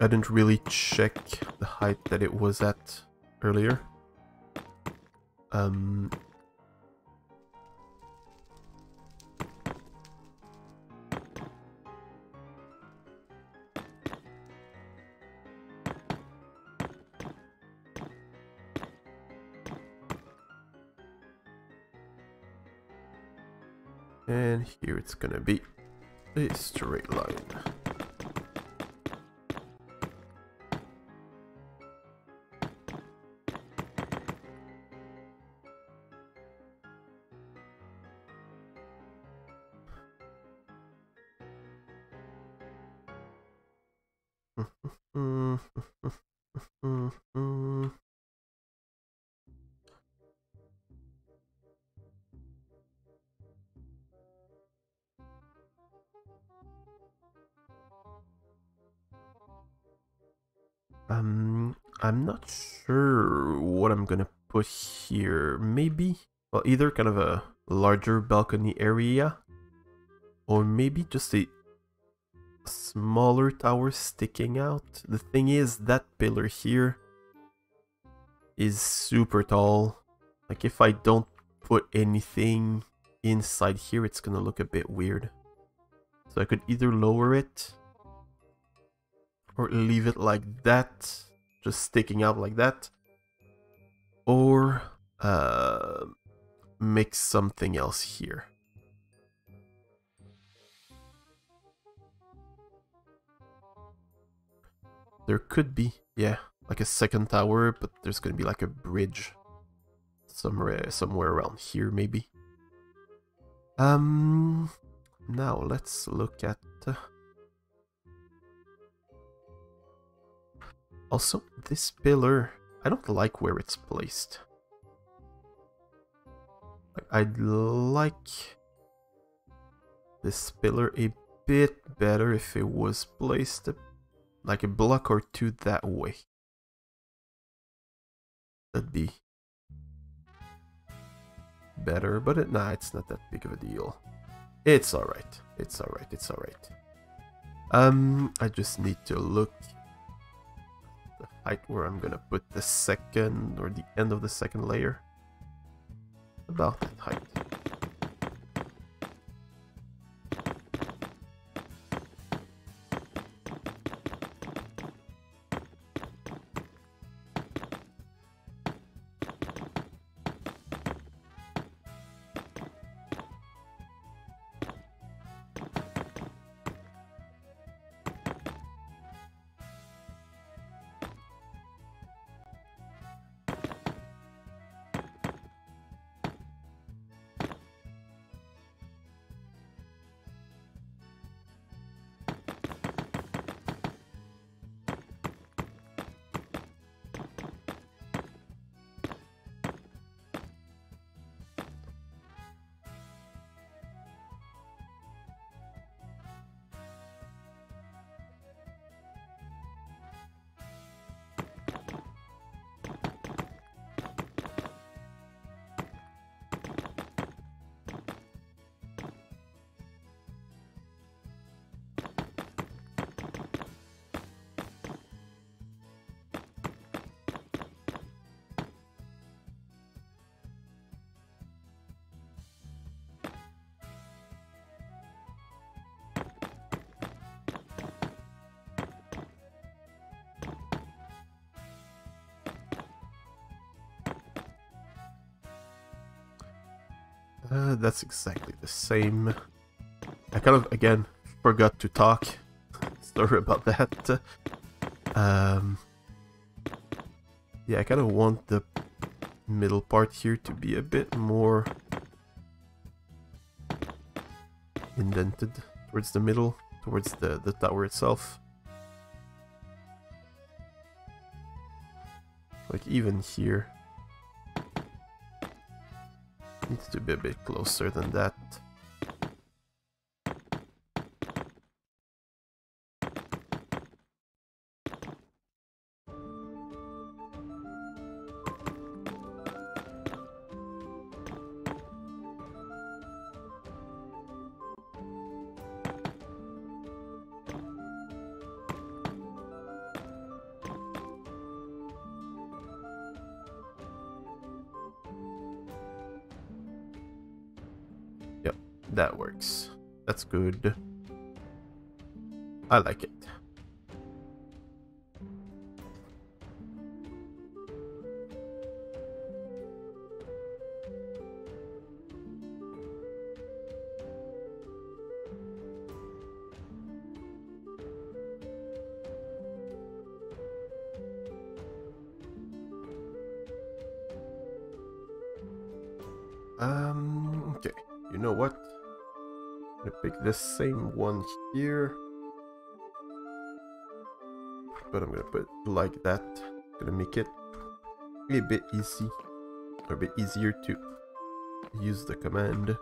I didn't really check the height that it was at earlier. Um, And here it's gonna be a straight line. Larger balcony area, or maybe just a smaller tower sticking out. The thing is, that pillar here is super tall. Like if I don't put anything inside here, it's gonna look a bit weird. So I could either lower it or leave it like that, just sticking out like that, or uh, make something else here. There could be, yeah, like a second tower, but there's gonna be like a bridge somewhere somewhere around here maybe. Um now let's look at uh... Also, this pillar, I don't like where it's placed. I'd like this pillar a bit better if it was placed like a block or two that way. That'd be better, but it, nah, it's not that big of a deal. It's alright. It's alright. It's alright. Um, I just need to look the height where I'm gonna put the second or the end of the second layer. About that that's exactly the same. I kind of, again, forgot to talk. Sorry about that. Um, yeah, I kind of want the middle part here to be a bit more indented towards the middle, towards the, the tower itself. Like even here. To be a bit closer than. That I like it. Like that. Gonna make it a bit easy. Or a bit easier to use the command.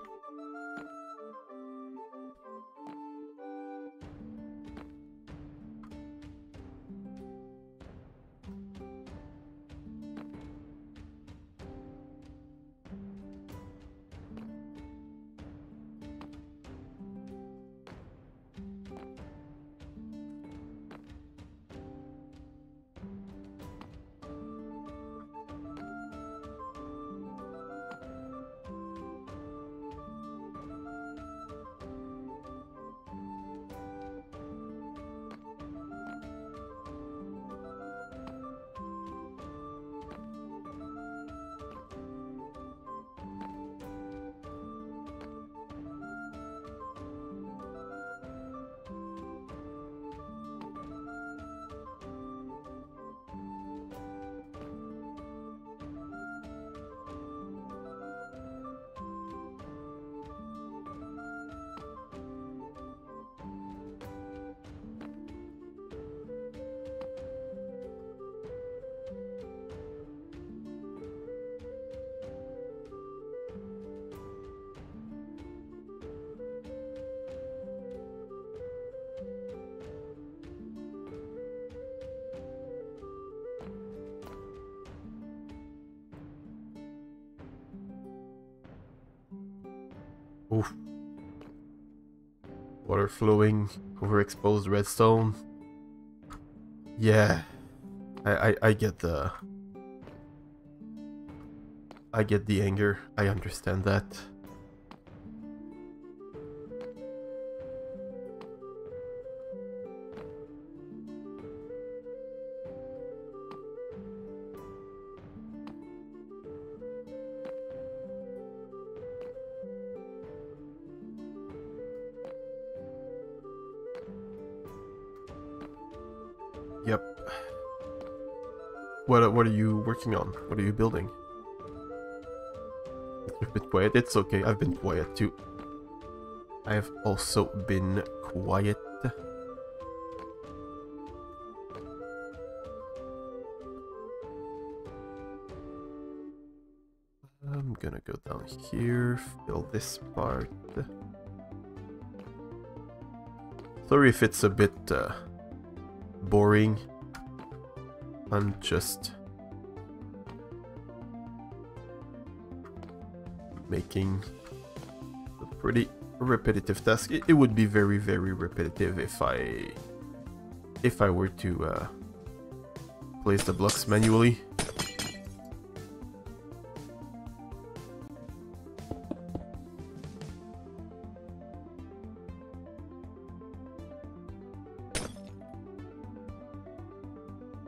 Redstone. Yeah. I, I, I get the... I get the anger. I understand that. Working on? What are you building? A bit quiet. It's okay. I've been quiet too. I have also been quiet. I'm gonna go down here, fill this part. Sorry if it's a bit uh, boring. I'm just making a pretty repetitive task. It, it, would be very, very repetitive if I if I were to uh, place the blocks manually.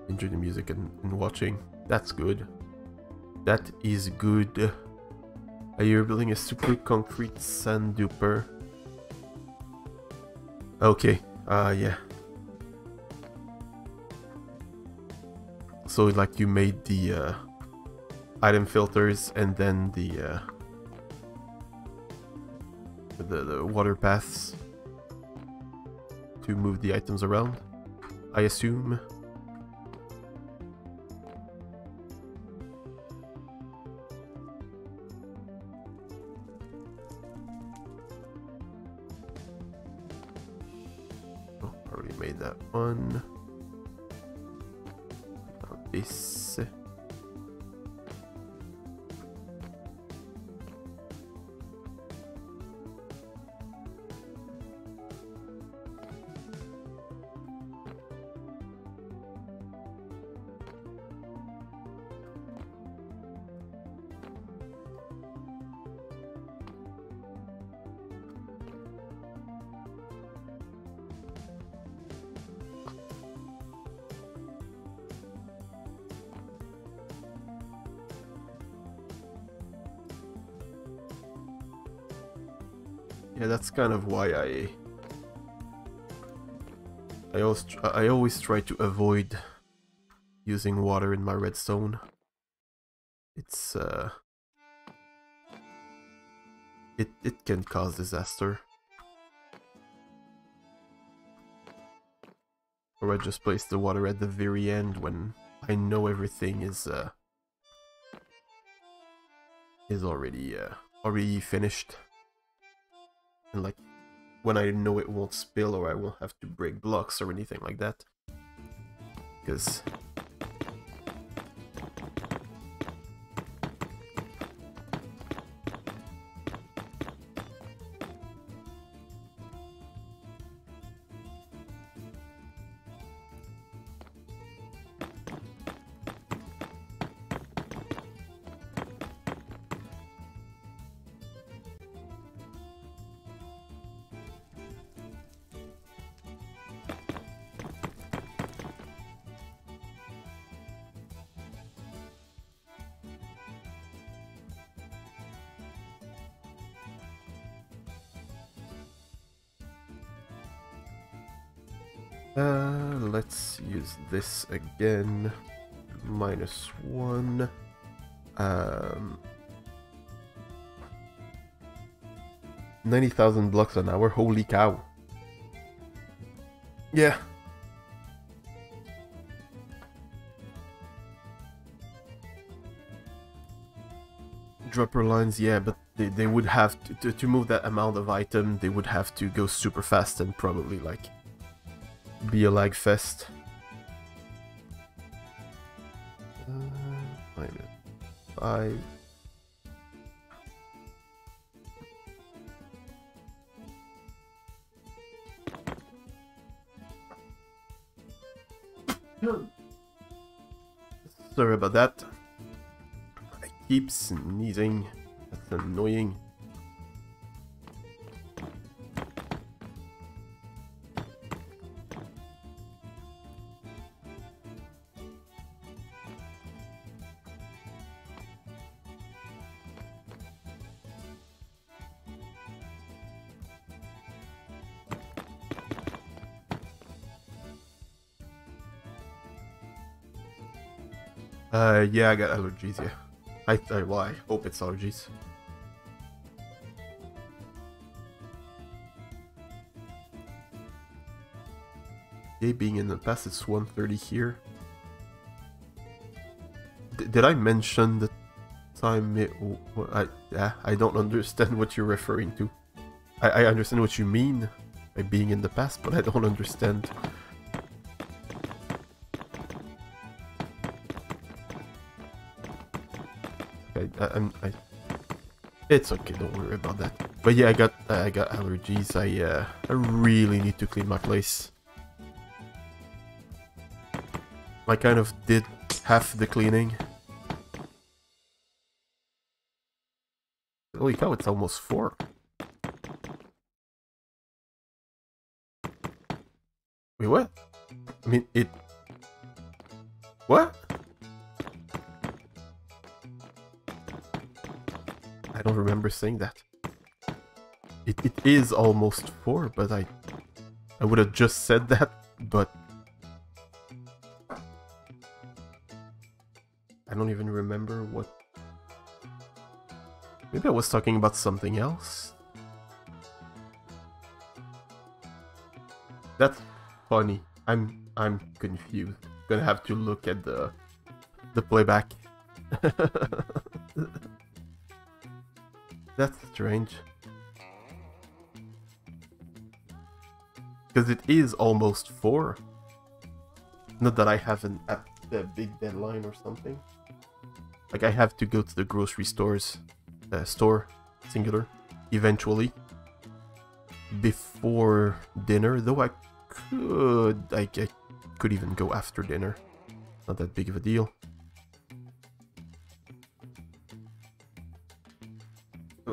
enjoy the music and, and, watching. That's good. That is good. Are you building a super concrete sand duper? Okay, uh, yeah. So, like, you made the uh, item filters and then the, uh, the, the water paths to move the items around, I assume. This. Try to avoid using water in my redstone. It's uh it it can cause disaster. Or I just place the water at the very end when I know everything is uh is already uh already finished and like when I know it won't spill or I won't have to break blocks or anything like that. Because this again. Minus one. Um, 90,000 blocks an hour. Holy cow. Yeah. Dropper lines, yeah, but they, they would have to, to, to move that amount of item, they would have to go super fast and probably like be a lag fest. I Sorry about that. I keep sneezing. That's annoying. Yeah, I got allergies, yeah. I, I, well, I hope it's allergies. Yeah, being in the past, it's 1.30 here. D did I mention the time it... I, yeah, I don't understand what you're referring to. I, I understand what you mean by being in the past, but I don't understand I, I'm, I, it's okay, don't worry about that. But yeah, I got I got allergies. I uh, I really need to clean my place. I kind of did half the cleaning. Holy cow, it's almost four. Wait, what? I mean, it... What? I don't remember saying that. It, it is almost 4, but I I would have just said that, but... I don't even remember what... Maybe I was talking about something else? That's funny. I'm I'm confused. Gonna have to look at the the playback. That's strange. Because it is almost 4. Not that I have an, a, a big deadline or something. Like I have to go to the grocery stores, uh, store, singular, eventually. Before dinner, though I could, I, I could even go after dinner. Not that big of a deal.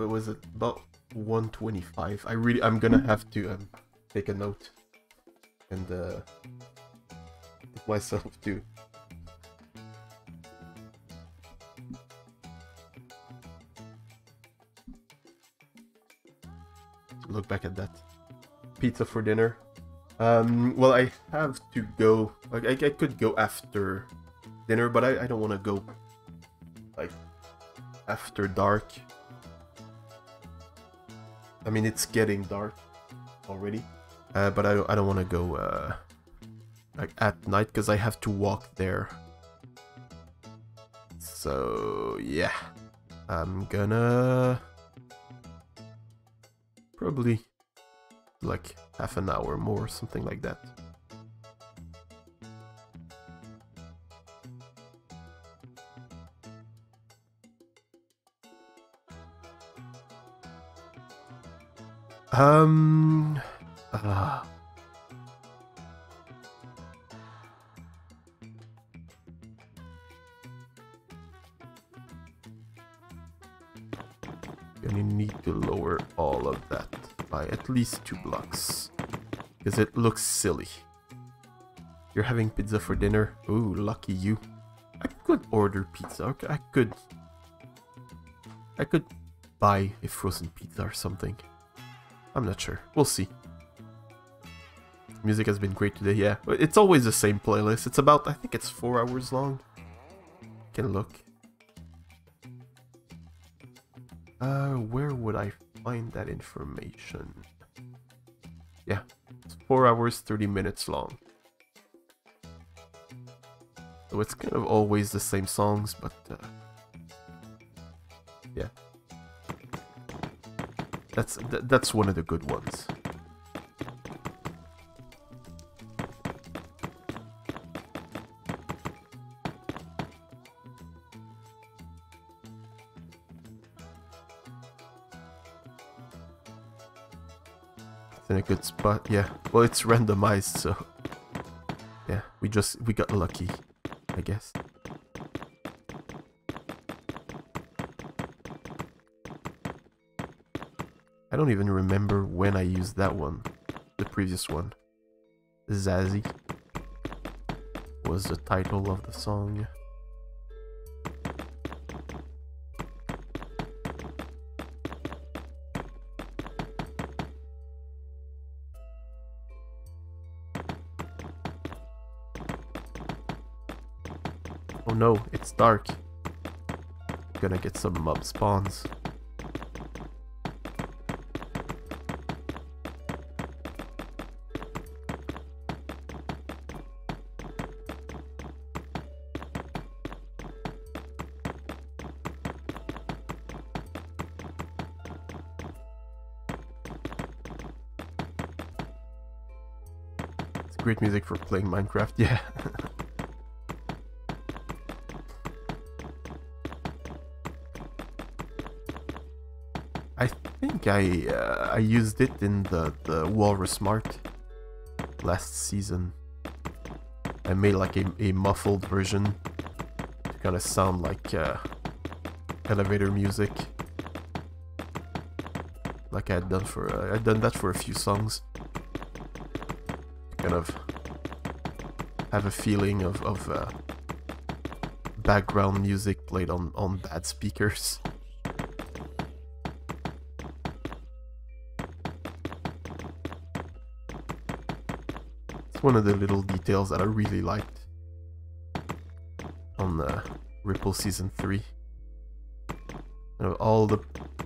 It was about 125. I really, I'm gonna have to um, take a note and uh, myself to look back at that. Pizza for dinner. Um, well, I have to go. Like, I, I could go after dinner, but I, I don't want to go like after dark I mean, it's getting dark already, uh, but I I don't want to go uh, like at night because I have to walk there. So yeah, I'm gonna probably like half an hour more, something like that. Um. Uh. You need to lower all of that by at least two blocks. Because it looks silly. You're having pizza for dinner? Ooh, lucky you. I could order pizza. Okay, I could... I could buy a frozen pizza or something. I'm not sure. We'll see. Music has been great today, yeah. It's always the same playlist. It's about, I think it's four hours long. Can look. Uh, where would I find that information? Yeah, it's four hours, 30 minutes long. So it's kind of always the same songs, but uh, That's th that's one of the good ones. It's in a good spot, yeah. Well, it's randomized, so yeah, we just we got lucky, I guess. Don't even remember when I used that one. The previous one. Zazie was the title of the song. Oh no, it's dark. Gonna get some mob spawns. Great music for playing Minecraft, yeah. I think I uh, I used it in the the Walrus Mart last season. I made like a, a muffled version to kind of sound like uh, elevator music, like I had done for uh, I'd done that for a few songs. Kind of have a feeling of of uh, background music played on on bad speakers. It's one of the little details that I really liked on the Ripple Season 3. You know, all the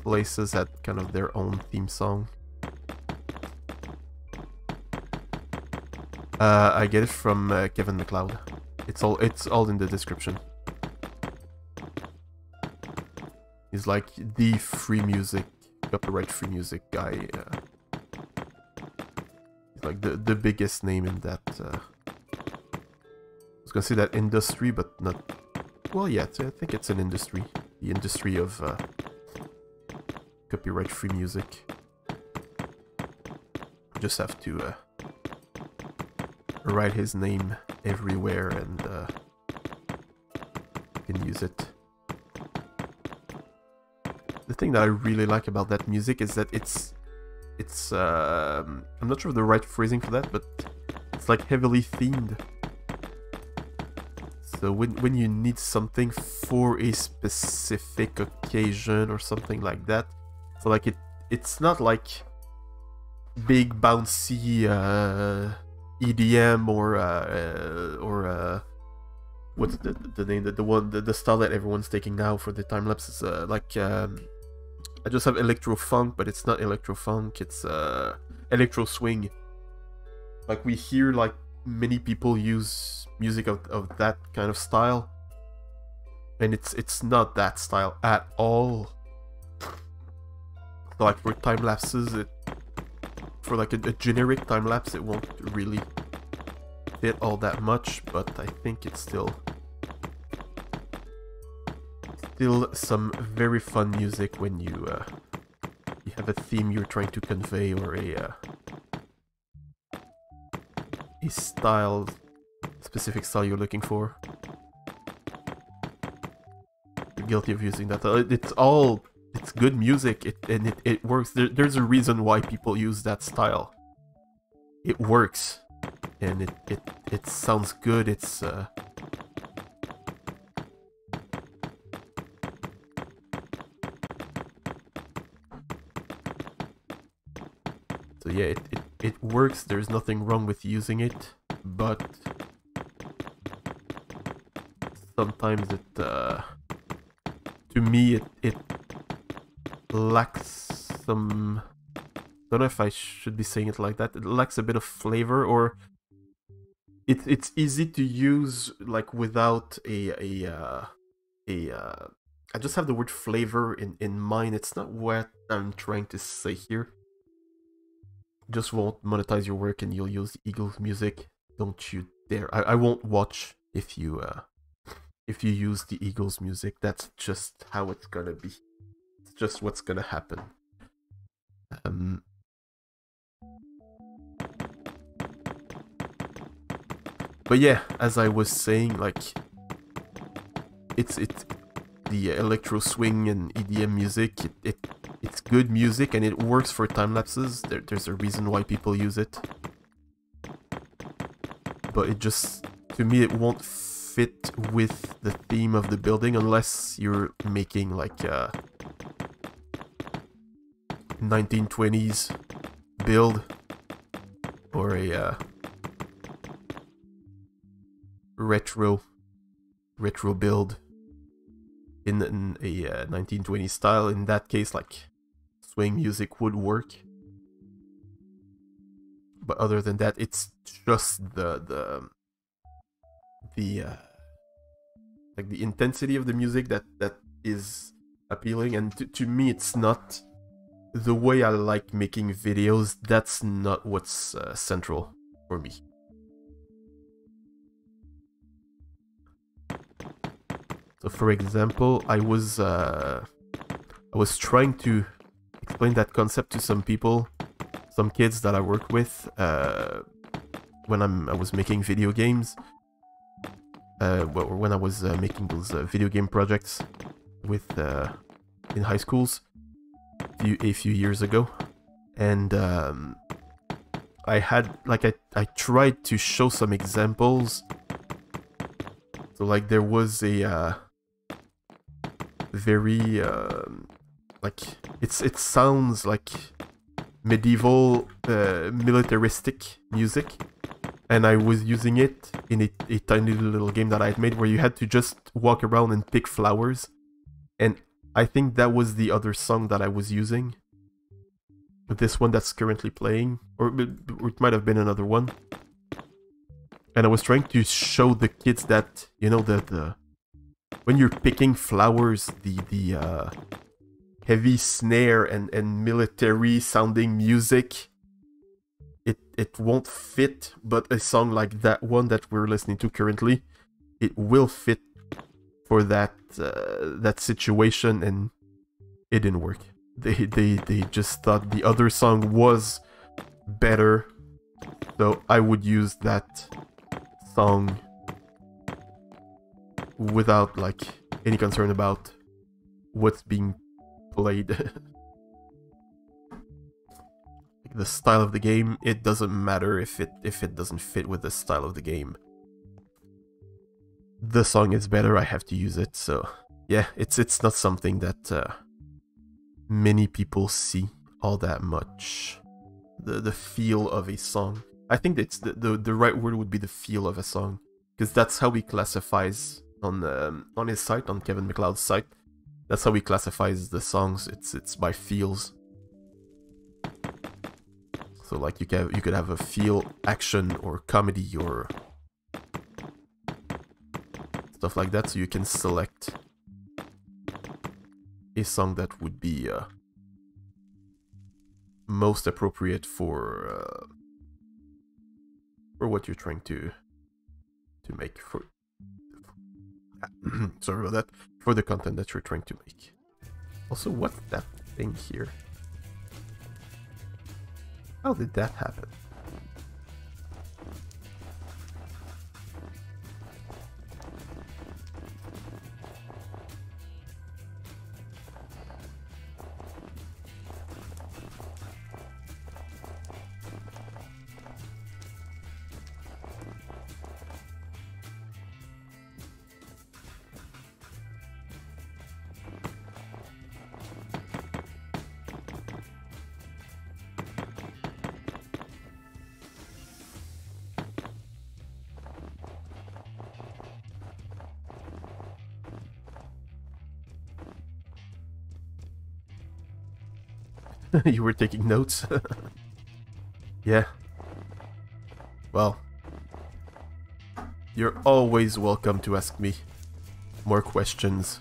places had kind of their own theme song. Uh, I get it from uh, Kevin MacLeod. It's all it's all in the description. He's like the free music, copyright free music guy. Uh, like the the biggest name in that. Uh, I was gonna say that industry, but not. Well, yeah, I think it's an industry. The industry of uh, copyright free music. Just have to uh, write his name everywhere and uh, can use it. The thing that I really like about that music is that it's it's uh, I'm not sure of the right phrasing for that, but it's like heavily themed. So when when you need something for a specific occasion or something like that, so like it it's not like big bouncy uh, EDM or uh, uh, or uh, what's the the name the, the one the, the style that everyone's taking now for the time lapses uh, like um, I just have electro funk, but it's not electro funk. It's uh, electro swing. Like we hear like many people use music of, of that kind of style, and it's it's not that style at all. Like for time lapses, it for like a, a generic time lapse, it won't really fit all that much, but I think it's still still some very fun music when you uh, you have a theme you're trying to convey or a uh, a style specific style you're looking for. You're guilty of using that. Uh, it's all it's good music it, and it, it works. There, there's a reason why people use that style. It works and it, it, it sounds good. It's uh, So yeah, it, it, it works, there's nothing wrong with using it, but sometimes it, uh, to me, it, it lacks some, don't know if I should be saying it like that, it lacks a bit of flavor, or it, it's easy to use, like, without a, a, uh, a, uh, I just have the word flavor in, in mind, it's not what I'm trying to say here just won't monetize your work and you'll use Eagles music. Don't you dare. I, I won't watch if you uh if you use the Eagles music. That's just how it's gonna be. It's just what's gonna happen. Um But yeah, as I was saying, like it's it's the electro swing and EDM music, it, it it's good music and it works for time lapses. There, there's a reason why people use it. But it just, to me, it won't fit with the theme of the building unless you're making like a 1920s build or a uh, retro retro build in, in a uh, 1920s style. In that case, like swing music would work. But other than that, it's just the the the uh, like the intensity of the music that that is appealing, and to, to me, it's not the way I like making videos. That's not what's uh, central for me. So, for example, I was uh, I was trying to explain that concept to some people, some kids that I work with uh, when I'm I was making video games. Uh, when I was uh, making those uh, video game projects with uh, in high schools a few, a few years ago, and um, I had like I I tried to show some examples. So like there was a uh, very um, like it's it sounds like medieval uh, militaristic music. And I was using it in a, a tiny little game that I had made where you had to just walk around and pick flowers. And I think that was the other song that I was using. This one that's currently playing or it might have been another one. And I was trying to show the kids that you know the the when you're picking flowers, the the uh, heavy snare and and military sounding music, it it won't fit. But a song like that one that we're listening to currently, it will fit for that uh, that situation, and it didn't work. They they they just thought the other song was better, so I would use that song without like any concern about what's being played. the style of the game, it doesn't matter if it if it doesn't fit with the style of the game. The song is better, I have to use it, so yeah, it's it's not something that uh, many people see all that much. The the feel of a song. I think it's the, the, the right word would be the feel of a song. Because that's how he classifies on um, on his site, on Kevin MacLeod's site. That's how he classifies the songs. It's it's by feels. So like you can you could have a feel action or comedy or stuff like that. So you can select a song that would be uh, most appropriate for uh, for what you're trying to to make for sorry about that, for the content that you're trying to make. Also, what's that thing here? How did that happen? you were taking notes? yeah. Well. You're always welcome to ask me more questions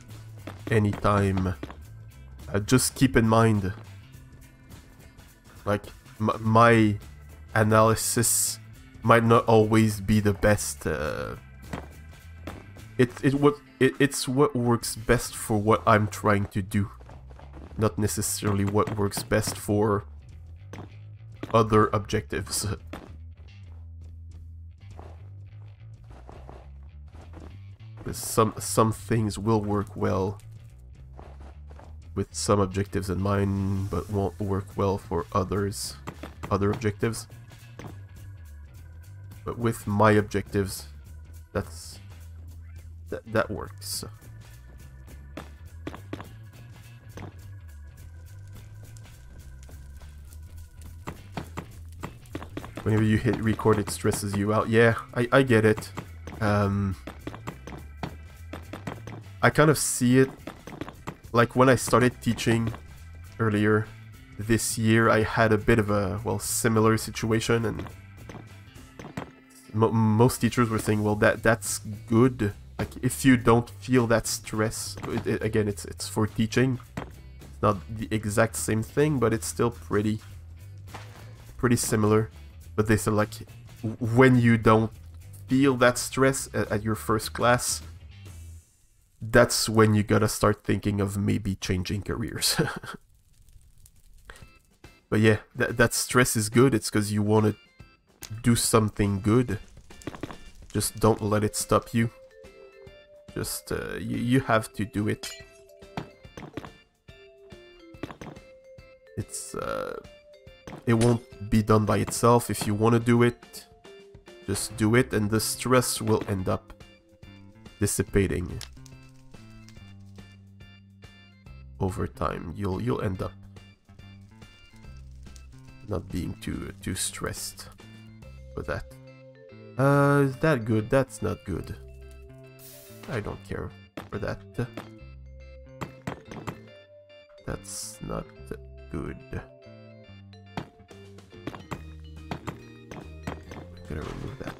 anytime. Uh, just keep in mind, like, my analysis might not always be the best. Uh, it, it, what, it, it's what works best for what I'm trying to do not necessarily what works best for other objectives. some some things will work well with some objectives in mind, but won't work well for others, other objectives. But with my objectives, that's that that works. Whenever you hit record, it stresses you out. Yeah, I, I get it. Um, I kind of see it like when I started teaching earlier this year, I had a bit of a, well, similar situation and mo most teachers were saying, well, that that's good. Like, if you don't feel that stress, it, it, again, it's, it's for teaching. It's not the exact same thing, but it's still pretty, pretty similar. But they said, like, when you don't feel that stress at, at your first class, that's when you gotta start thinking of maybe changing careers. but yeah, that, that stress is good. It's because you want to do something good. Just don't let it stop you. Just, uh, you, you have to do it. It's, uh, it won't be done by itself. If you want to do it, just do it and the stress will end up dissipating. over time. You'll you'll end up not being too too stressed with that. Uh, is that good? That's not good. I don't care for that. That's not good. I'm gonna remove that.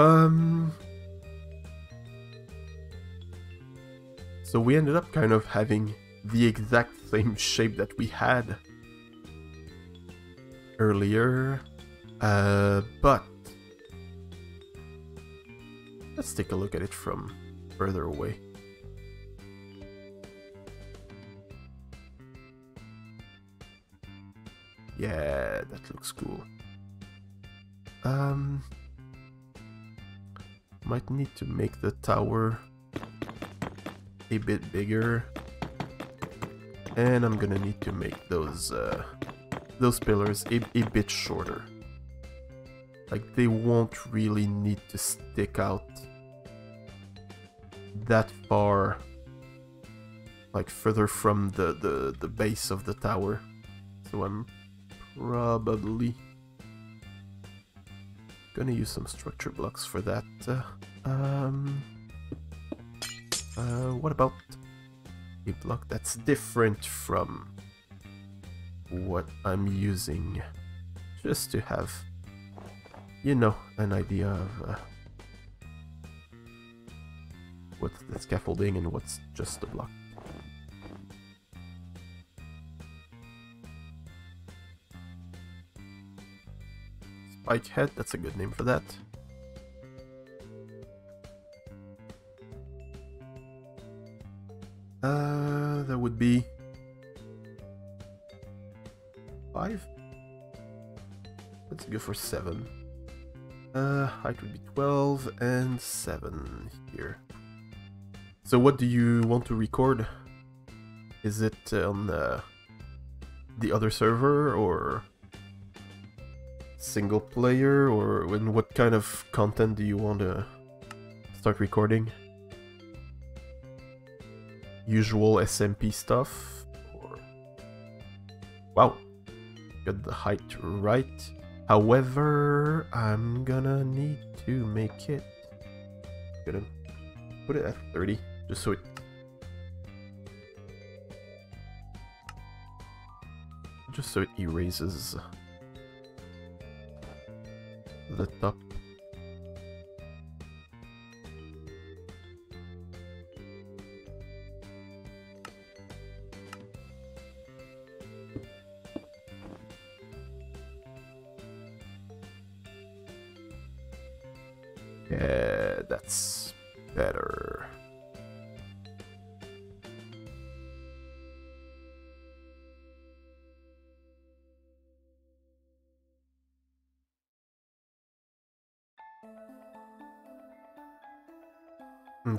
Um, So we ended up kind of having the exact same shape that we had earlier. Uh, but let's take a look at it from further away. Yeah, that looks cool. Um, might need to make the tower a bit bigger. And I'm gonna need to make those uh, those pillars a, a bit shorter. Like they won't really need to stick out that far like further from the, the, the base of the tower. So I'm probably gonna use some structure blocks for that. Uh, um, uh, what about a block that's different from what I'm using? Just to have, you know, an idea of uh, what's the scaffolding and what's just the block. Spike head, that's a good name for that. Uh, that would be five. Let's go for seven. Uh, height would be 12 and 7 here. So what do you want to record? Is it on uh, the other server or single player or in what kind of content do you want to start recording? usual SMP stuff. Or... Wow, got the height right. However, I'm gonna need to make it. Gonna put it at 30, just so it. Just so it erases the top Yeah, that's better.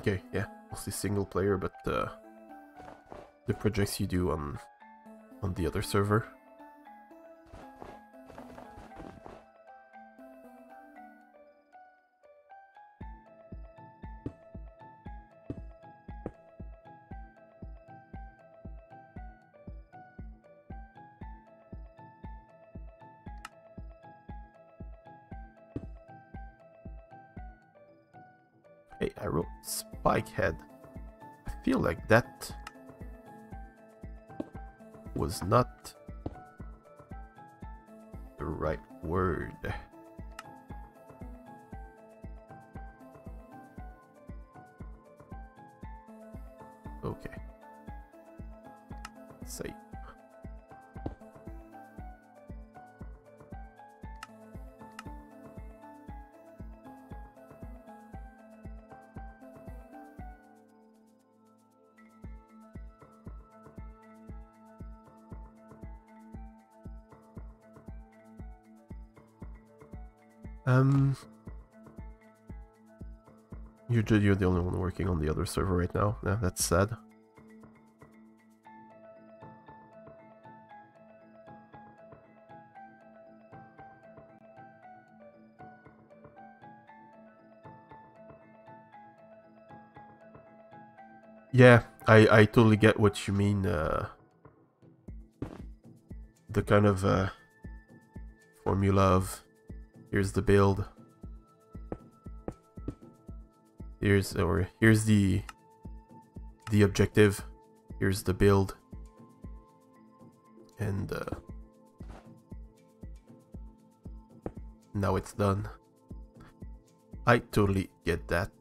okay, yeah, mostly single player, but uh, the projects you do on on the other server. Head. I feel like that was not the right word. You're the only one working on the other server right now. Yeah, that's sad. Yeah, I I totally get what you mean. Uh, the kind of uh, formula of here's the build. Here's or here's the the objective. Here's the build. And uh, now it's done. I totally get that.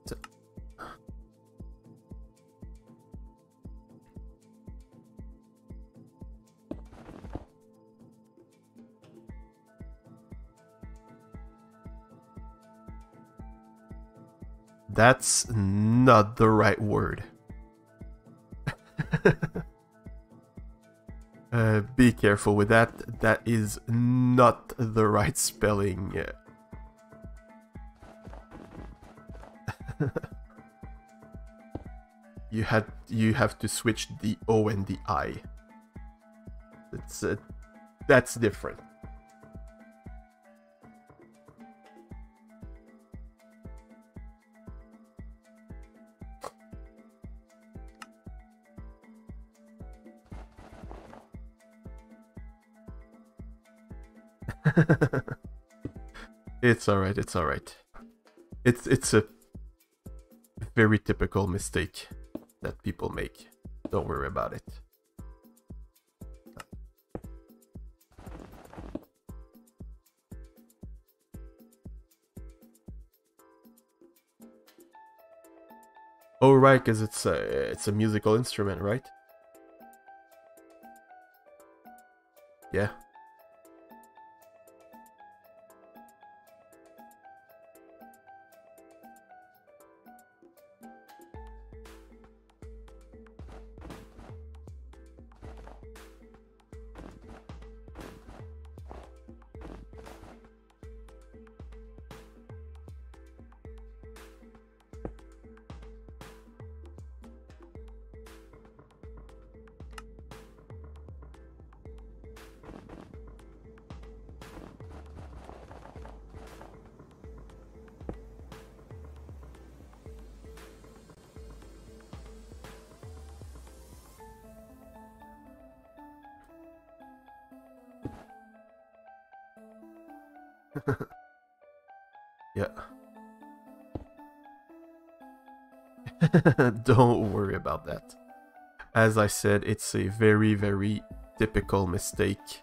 That's not the right word. uh, be careful with that. That is not the right spelling. you had you have to switch the O and the I. It's uh, that's different. it's alright, it's alright. It's it's a very typical mistake that people make. Don't worry about it. Oh right, because it's a it's a musical instrument, right? Yeah. yeah. Don't worry about that. As I said, it's a very, very typical mistake.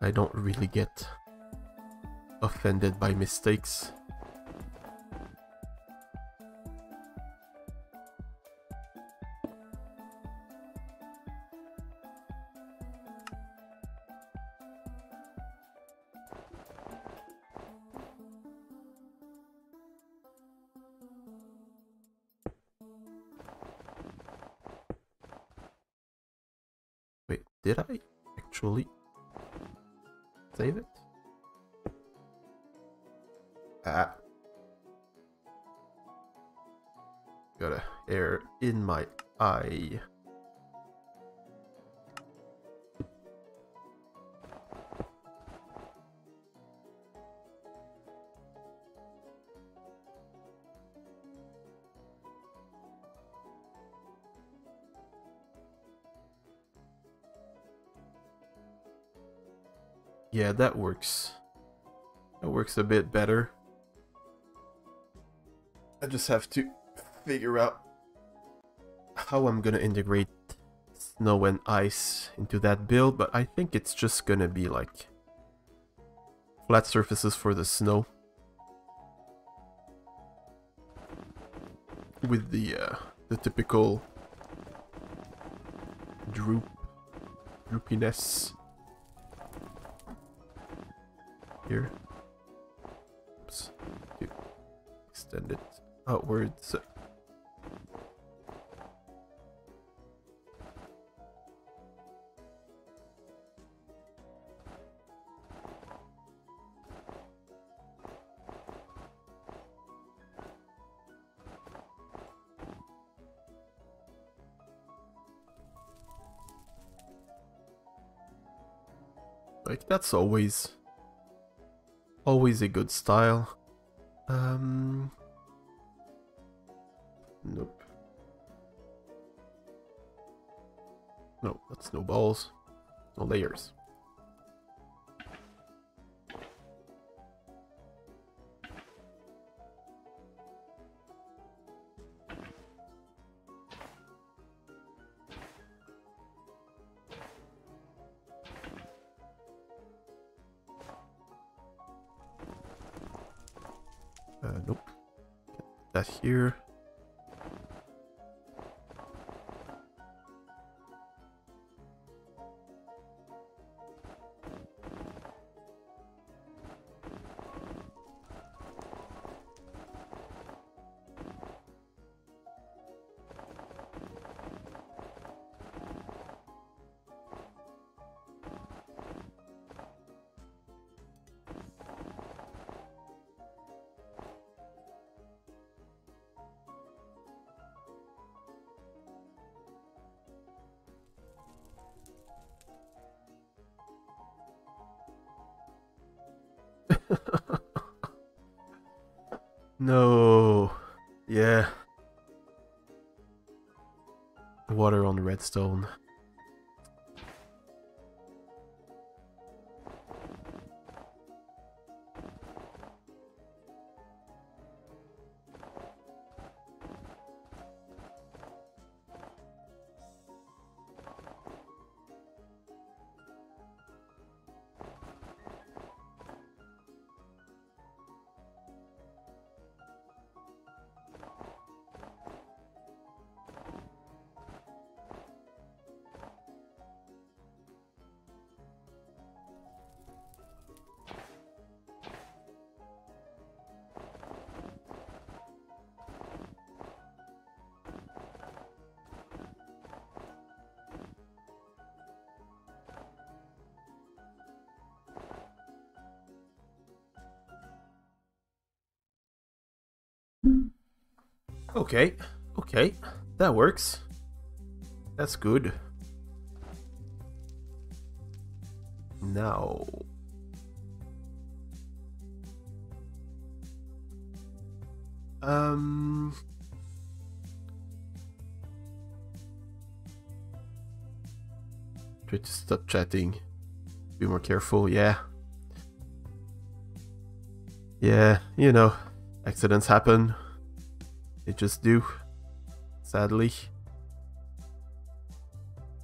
I don't really get offended by mistakes. A bit better. I just have to figure out how I'm gonna integrate snow and ice into that build, but I think it's just gonna be like flat surfaces for the snow. With the uh, the typical droop droopiness here. To extend it outwards. Like, that's always Always a good style. Um... Nope. No, that's no balls. No layers. Here. Redstone. Okay, okay, that works. That's good. Now... Um... Try to stop chatting. Be more careful, yeah. Yeah, you know, accidents happen. They just do. Sadly.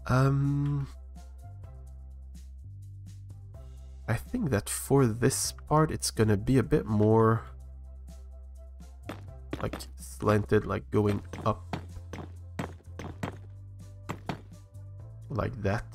Um... I think that for this part it's gonna be a bit more like slanted, like going up like that.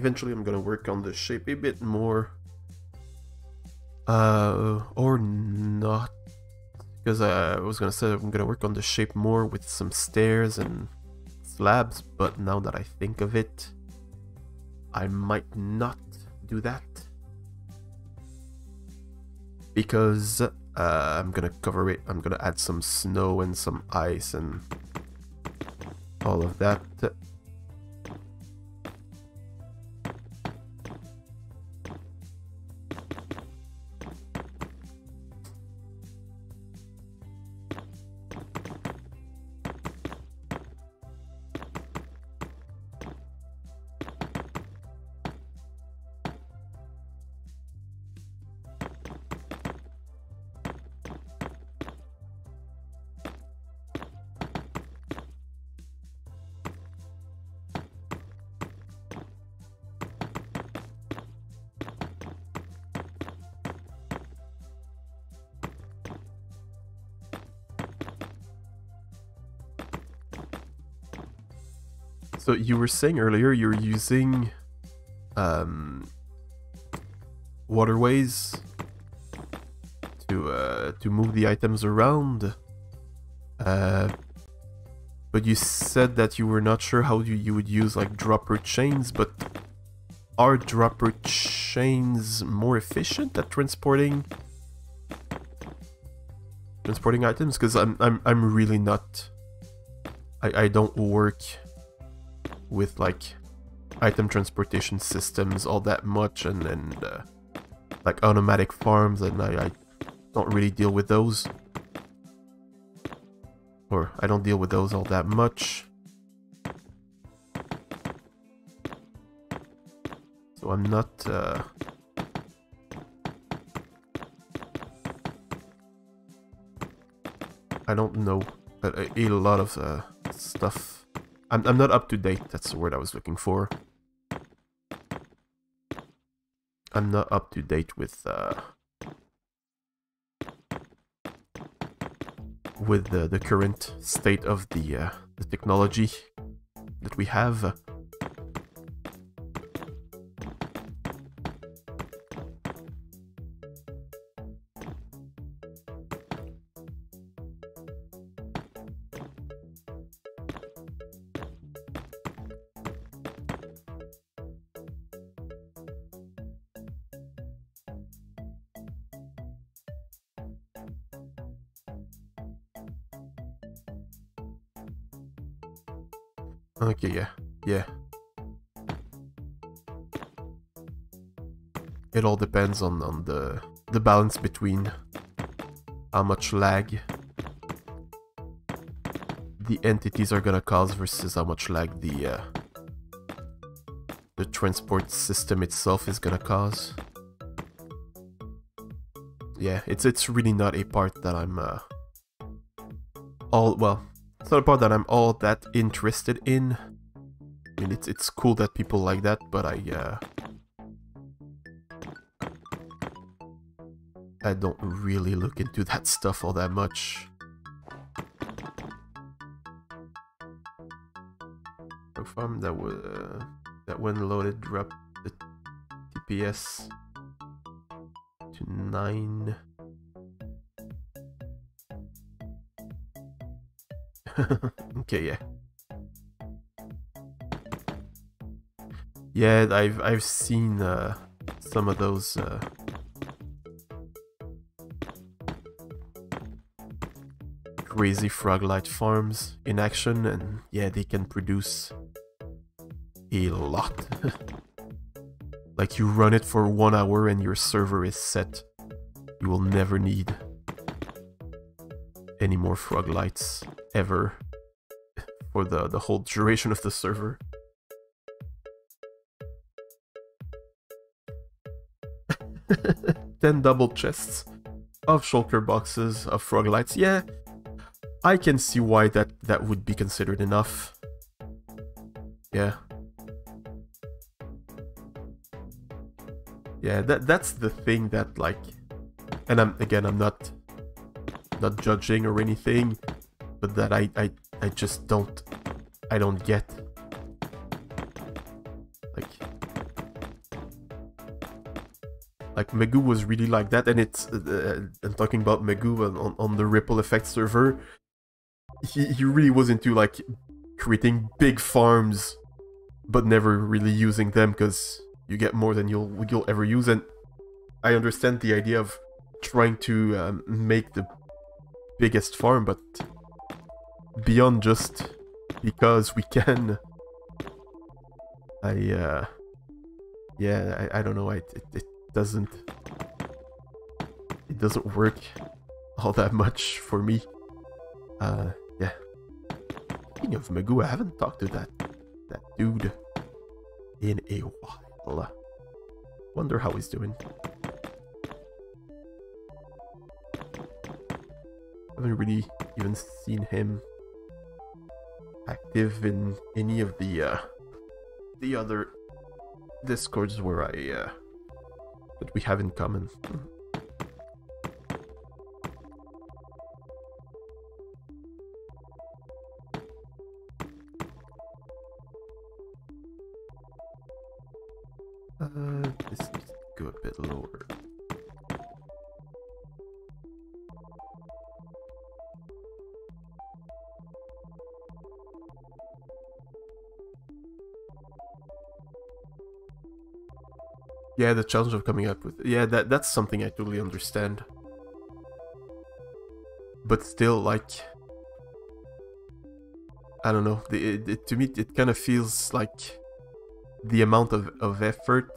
Eventually I'm gonna work on the shape a bit more. Uh, or not. Because I was gonna say I'm gonna work on the shape more with some stairs and slabs, but now that I think of it, I might not do that. Because uh, I'm gonna cover it, I'm gonna add some snow and some ice and all of that. You were saying earlier you're using um, waterways to uh, to move the items around. Uh, but you said that you were not sure how you, you would use like dropper chains, but are dropper chains more efficient at transporting transporting items? Because I'm I'm I'm really not I, I don't work with like item transportation systems all that much and, and uh, like automatic farms and I, I don't really deal with those. Or I don't deal with those all that much. So I'm not... Uh, I don't know a, a lot of uh, stuff I'm, I'm not up to date, that's the word I was looking for. I'm not up to date with uh, with the, the current state of the uh, the technology that we have. Depends on, on the, the balance between how much lag the entities are gonna cause versus how much lag the uh, the transport system itself is gonna cause. Yeah, it's it's really not a part that I'm uh, all well it's not a part that I'm all that interested in. I mean, it's it's cool that people like that, but I uh, I don't really look into that stuff all that much. Farm that was uh, that when loaded dropped the TPS to nine. okay, yeah. Yeah, I've I've seen uh, some of those uh, crazy Froglight farms in action, and yeah, they can produce a lot. like you run it for one hour and your server is set. You will never need any more Froglights ever for the, the whole duration of the server. Ten double chests of shulker boxes of Froglights. Yeah, I can see why that, that would be considered enough. Yeah. Yeah, that that's the thing that like and I'm again I'm not not judging or anything, but that I I, I just don't I don't get. Like like Magoo was really like that and it's uh, uh I'm talking about Magoo on, on the Ripple Effect server. He he really was into like creating big farms but never really using them because you get more than you'll you'll ever use. And I understand the idea of trying to um, make the biggest farm but beyond just because we can I uh yeah I, I don't know. I, it, it doesn't it doesn't work all that much for me. Uh speaking of Magoo I haven't talked to that that dude in a while. Wonder how he's doing. Haven't really even seen him active in any of the uh, the other discords where I uh, that we have in common. Yeah, the challenge of coming up with yeah that that's something I totally understand. But still, like I don't know. It, it, to me, it kind of feels like the amount of, of effort.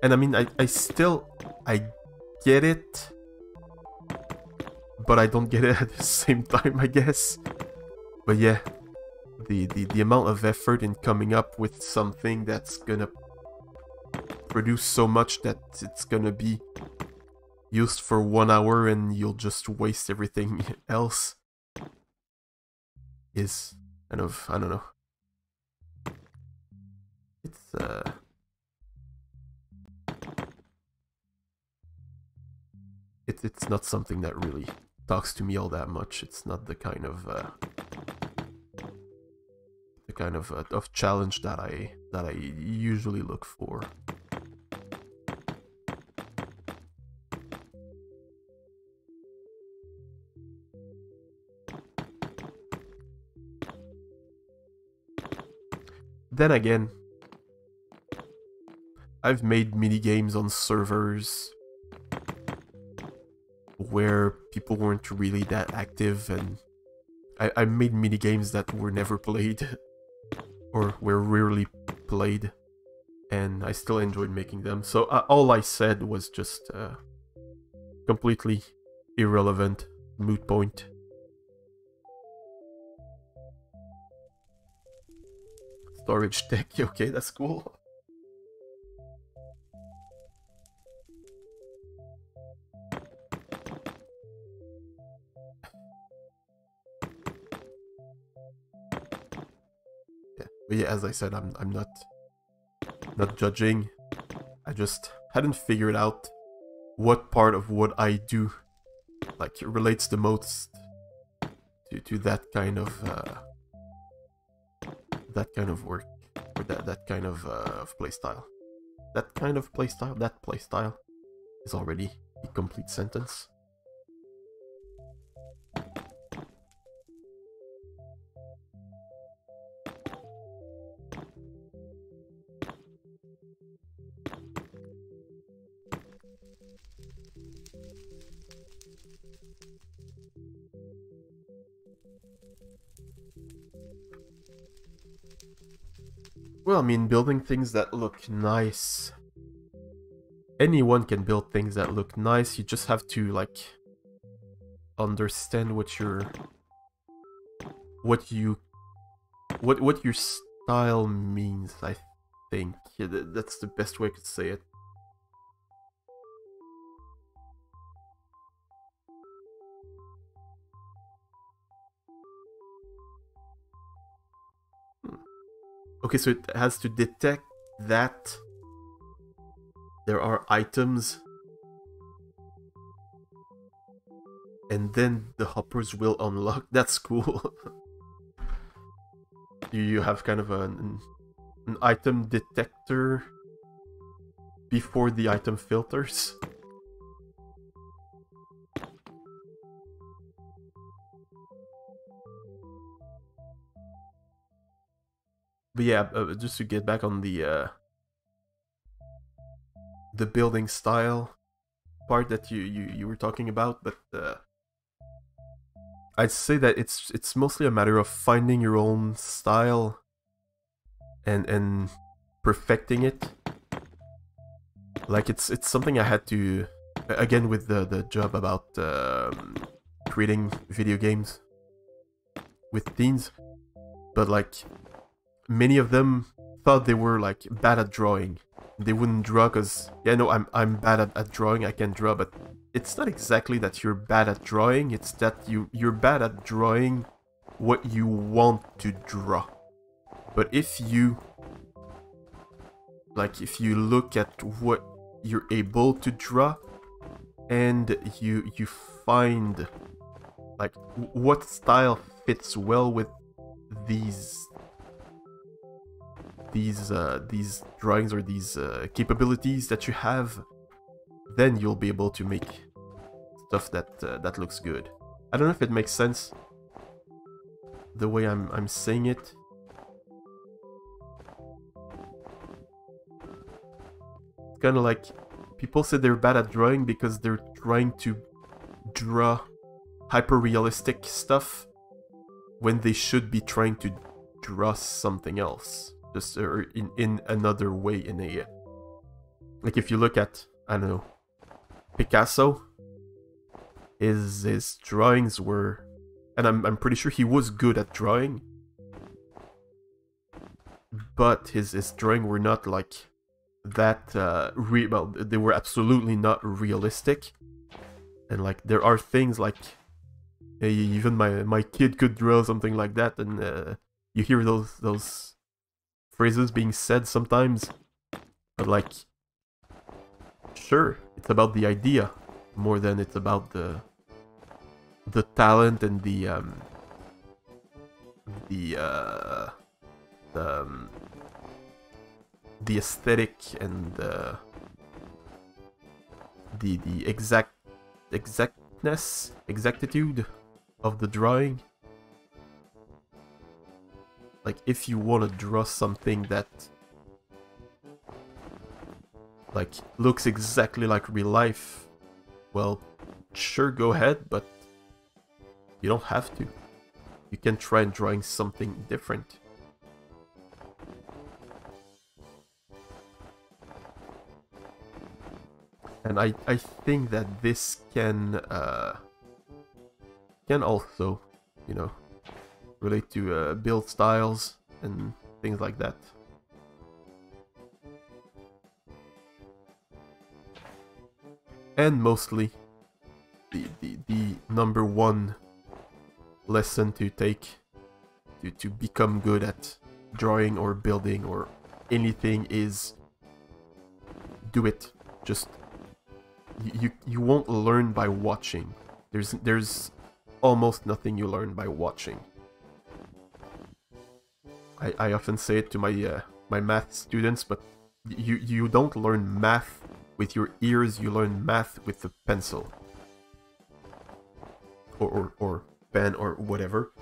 And I mean, I, I still, I get it, but I don't get it at the same time, I guess. But yeah, the, the, the amount of effort in coming up with something that's gonna produce so much that it's gonna be used for one hour and you'll just waste everything else is kind of, I don't know. It's, uh... It, it's not something that really talks to me all that much. It's not the kind of, uh... The kind of, uh, of challenge that I, that I usually look for. Then again, I've made mini games on servers where people weren't really that active and I, I made mini games that were never played or were rarely played and I still enjoyed making them. So uh, all I said was just uh, completely irrelevant moot point. Storage tech, okay, that's cool. Yeah, but yeah, as I said, I'm I'm not not judging. I just hadn't figured out what part of what I do like relates the most to to that kind of uh, that kind of work or that that kind of uh, of playstyle. That kind of playstyle, that playstyle is already a complete sentence. Well, I mean, building things that look nice. Anyone can build things that look nice, you just have to, like, understand what your... What you... What, what your style means, I think. Yeah, that's the best way I could say it. Okay, so it has to detect that there are items and then the hoppers will unlock. That's cool. you have kind of an, an item detector before the item filters. But yeah, uh, just to get back on the uh, the building style part that you, you, you were talking about, but uh, I'd say that it's it's mostly a matter of finding your own style and and perfecting it. Like it's it's something I had to again with the the job about um, creating video games with teens, but like many of them thought they were like bad at drawing. They wouldn't draw because yeah, no, I'm I'm bad at, at drawing. I can draw, but it's not exactly that you're bad at drawing. It's that you you're bad at drawing what you want to draw. But if you like if you look at what you're able to draw and you you find like what style fits well with these these uh, these drawings or these uh, capabilities that you have, then you'll be able to make stuff that uh, that looks good. I don't know if it makes sense the way I'm I'm saying it. It's kind of like people say they're bad at drawing because they're trying to draw hyper realistic stuff when they should be trying to draw something else just or in in another way in a like if you look at I don't know Picasso his his drawings were and I'm I'm pretty sure he was good at drawing but his his drawing were not like that uh re well they were absolutely not realistic. And like there are things like even my my kid could draw something like that and uh, you hear those those phrases being said sometimes, but like, sure, it's about the idea more than it's about the the talent and the um the uh the um, the aesthetic and the the the exact exactness exactitude of the drawing like, if you want to draw something that like looks exactly like real life, well, sure, go ahead, but you don't have to. You can try and drawing something different. And I, I think that this can uh, can also, you know, relate to uh, build styles and things like that. And mostly the, the, the number one lesson to take to, to become good at drawing or building or anything is do it. Just you you won't learn by watching. There's there's almost nothing you learn by watching. I, I often say it to my uh, my math students, but you you don't learn math with your ears. You learn math with a pencil, or or, or pen or whatever.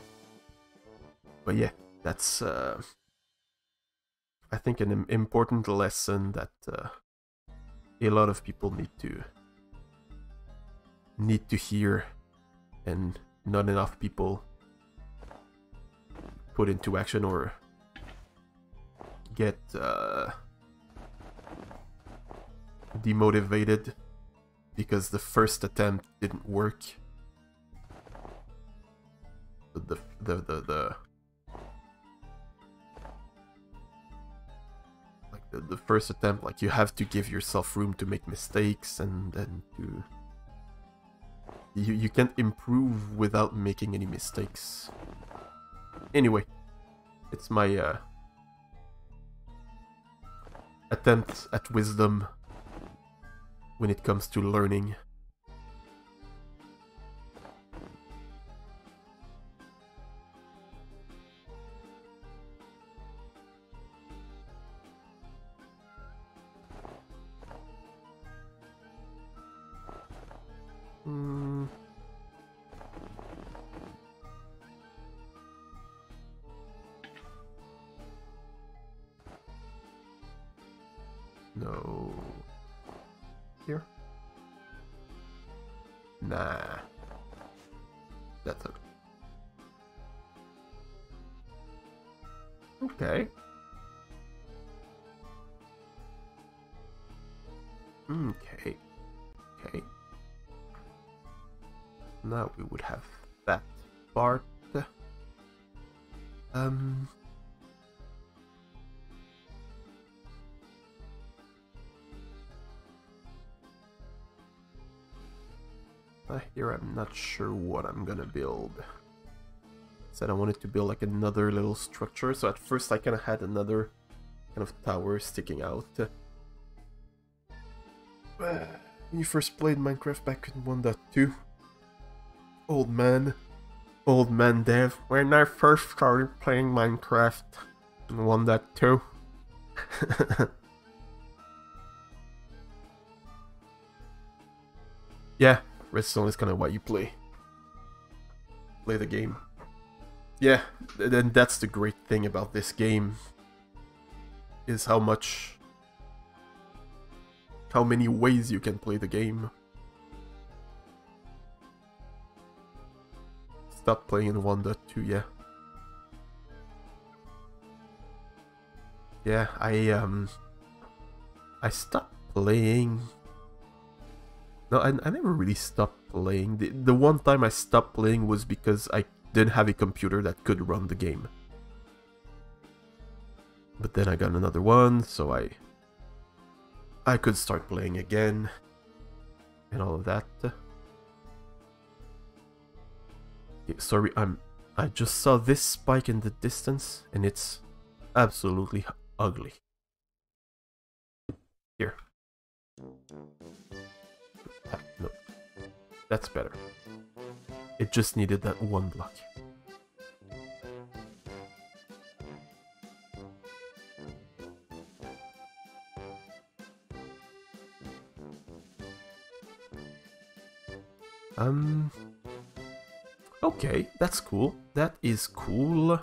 But yeah, that's uh, I think an important lesson that uh, a lot of people need to need to hear, and not enough people put into action or get uh, demotivated because the first attempt didn't work. The the the, the like the, the first attempt, like you have to give yourself room to make mistakes and then to you you can't improve without making any mistakes. Anyway, it's my uh attempt at wisdom when it comes to learning. Hmm. No. Here? Nah. That's okay. Okay. Okay. Okay. Now we would have that part. Um. Uh, here I'm not sure what I'm gonna build. Said I wanted to build like another little structure, so at first I kind of had another kind of tower sticking out. When you first played Minecraft back in 1.2, old man, old man Dev, when I first started playing Minecraft in 1.2. yeah, redstone is kind of why you play. Play the game. Yeah, then that's the great thing about this game. Is how much... How many ways you can play the game. Stop playing in 1.2, yeah. Yeah, I, um... I stopped playing no, I, I never really stopped playing. The, the one time I stopped playing was because I didn't have a computer that could run the game. But then I got another one, so I I could start playing again and all of that. Sorry, I'm I just saw this spike in the distance and it's absolutely ugly. Here. No. That's better. It just needed that one block. Um... Okay, that's cool. That is cool.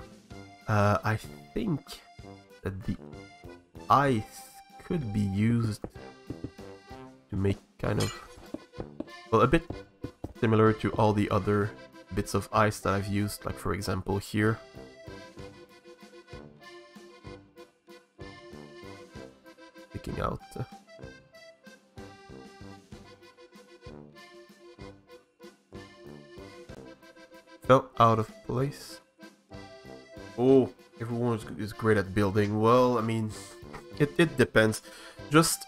Uh, I think that the ice could be used to make kind of well, a bit similar to all the other bits of ice that I've used, like for example here. Picking out. Uh, fell out of place. Oh, everyone is great at building. Well, I mean, it, it depends. Just,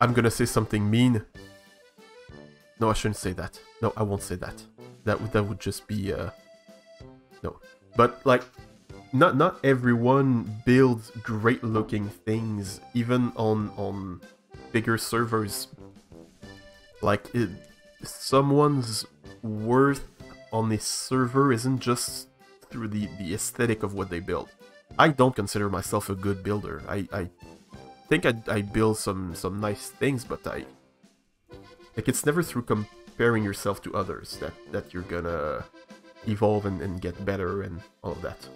I'm gonna say something mean. No, I shouldn't say that. No, I won't say that. That would that would just be uh no. But like not not everyone builds great looking things even on on bigger servers. Like it, someone's worth on a server isn't just through the the aesthetic of what they build. I don't consider myself a good builder. I I think I I build some some nice things, but I like, it's never through comparing yourself to others that, that you're gonna evolve and, and get better and all of that.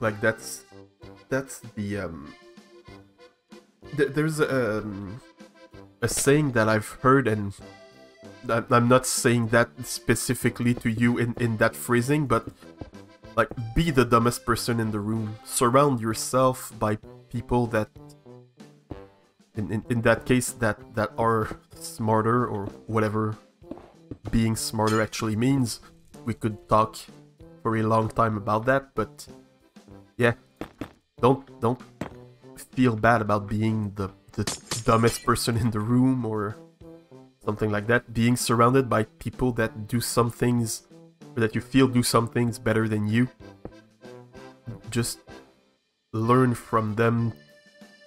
Like, that's... That's the, um... Th there's a, um, a saying that I've heard and I'm not saying that specifically to you in, in that phrasing, but like, be the dumbest person in the room. Surround yourself by people that, in, in, in that case, that, that are smarter or whatever being smarter actually means. We could talk for a long time about that, but yeah, don't don't feel bad about being the, the dumbest person in the room or something like that. Being surrounded by people that do some things or that you feel do some things better than you, just learn from them,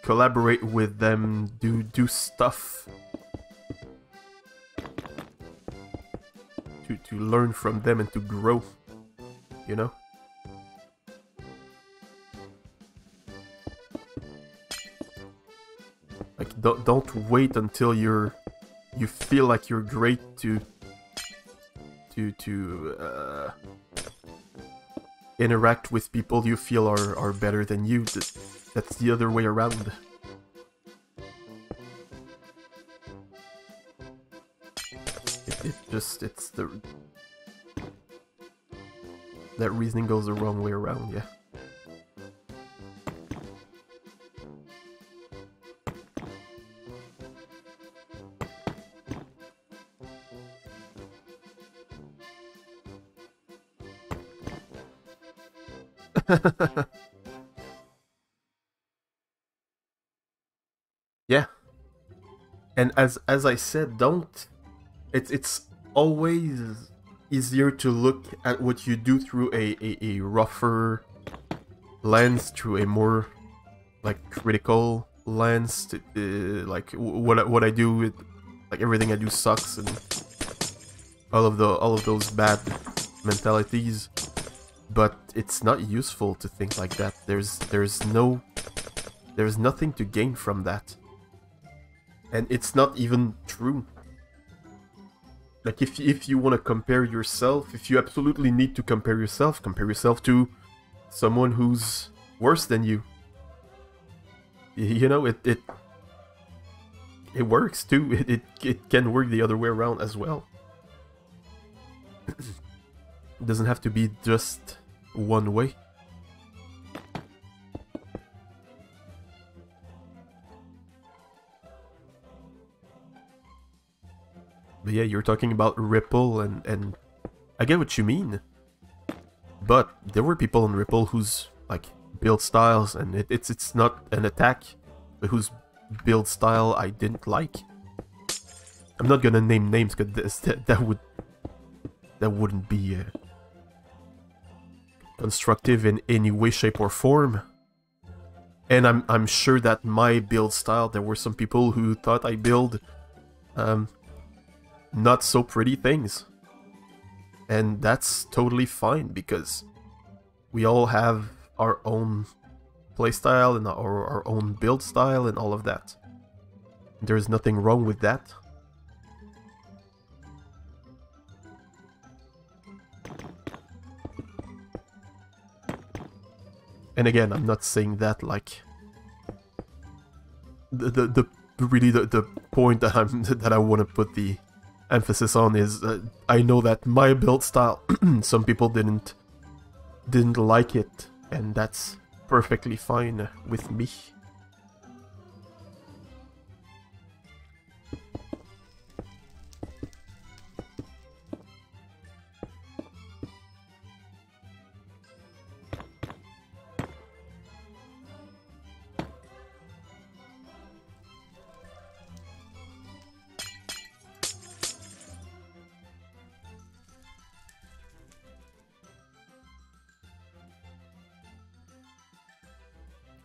collaborate with them, do do stuff to to learn from them and to grow, you know. Like don't don't wait until you're you feel like you're great to to uh, interact with people you feel are are better than you. That's the other way around. It, it just it's the that reasoning goes the wrong way around. Yeah. yeah. And as as I said, don't it's it's always easier to look at what you do through a, a, a rougher lens, through a more like critical lens to uh, like what what I do with like everything I do sucks and all of the all of those bad mentalities but it's not useful to think like that. There's there's no there's nothing to gain from that. And it's not even true. Like if if you want to compare yourself, if you absolutely need to compare yourself, compare yourself to someone who's worse than you. You know, it it it works too. It it, it can work the other way around as well. It doesn't have to be just one way. But yeah, you're talking about Ripple and, and I get what you mean. But there were people on Ripple whose like build styles and it, it's it's not an attack, but whose build style I didn't like. I'm not gonna name names because that, that would that wouldn't be uh, constructive in any way, shape, or form. And I'm I'm sure that my build style, there were some people who thought I build um, not so pretty things. And that's totally fine because we all have our own playstyle and our, our own build style and all of that. There's nothing wrong with that. And again, I'm not saying that like the the, the really the, the point that I'm that I want to put the emphasis on is uh, I know that my build style some people didn't didn't like it and that's perfectly fine with me.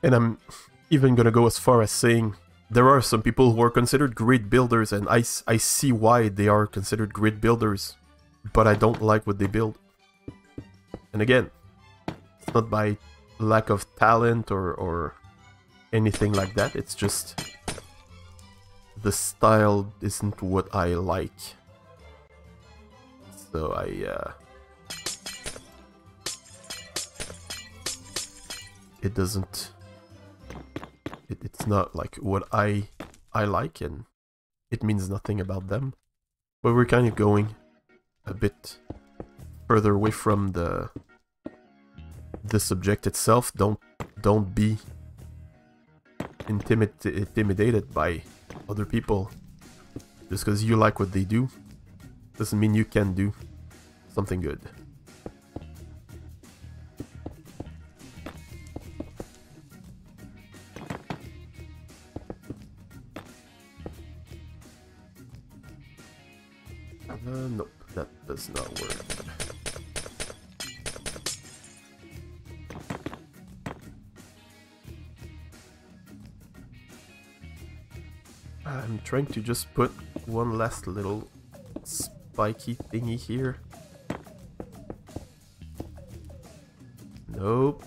And I'm even gonna go as far as saying there are some people who are considered great builders, and I, I see why they are considered great builders, but I don't like what they build. And again, it's not by lack of talent or, or anything like that, it's just the style isn't what I like. So I, uh, it doesn't it, it's not like what I I like and it means nothing about them. But we're kind of going a bit further away from the the subject itself. Don't don't be intimid intimidated by other people just because you like what they do doesn't mean you can do something good. Uh, nope, that does not work. I'm trying to just put one last little spiky thingy here. Nope.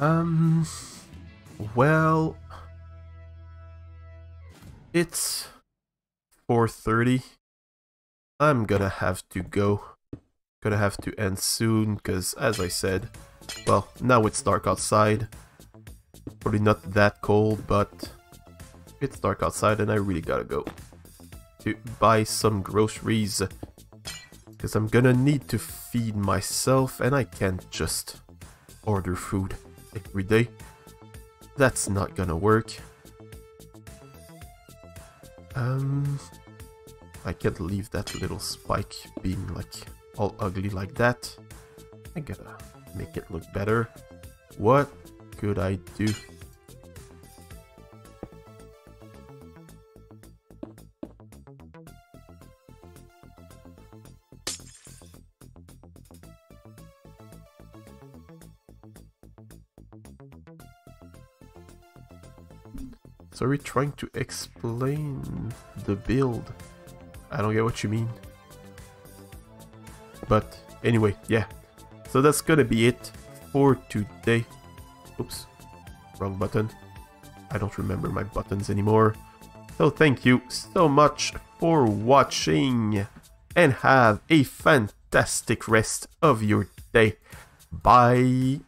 Um, well, it's 4.30. I'm gonna have to go. Gonna have to end soon, because as I said, well, now it's dark outside. Probably not that cold, but it's dark outside and I really gotta go to buy some groceries. Because I'm gonna need to feed myself and I can't just order food every day. That's not gonna work. Um, I can't leave that little spike being like all ugly like that. I gotta make it look better. What could I do? Are we trying to explain the build? I don't get what you mean. But anyway, yeah. So that's gonna be it for today. Oops, wrong button. I don't remember my buttons anymore. So thank you so much for watching and have a fantastic rest of your day. Bye.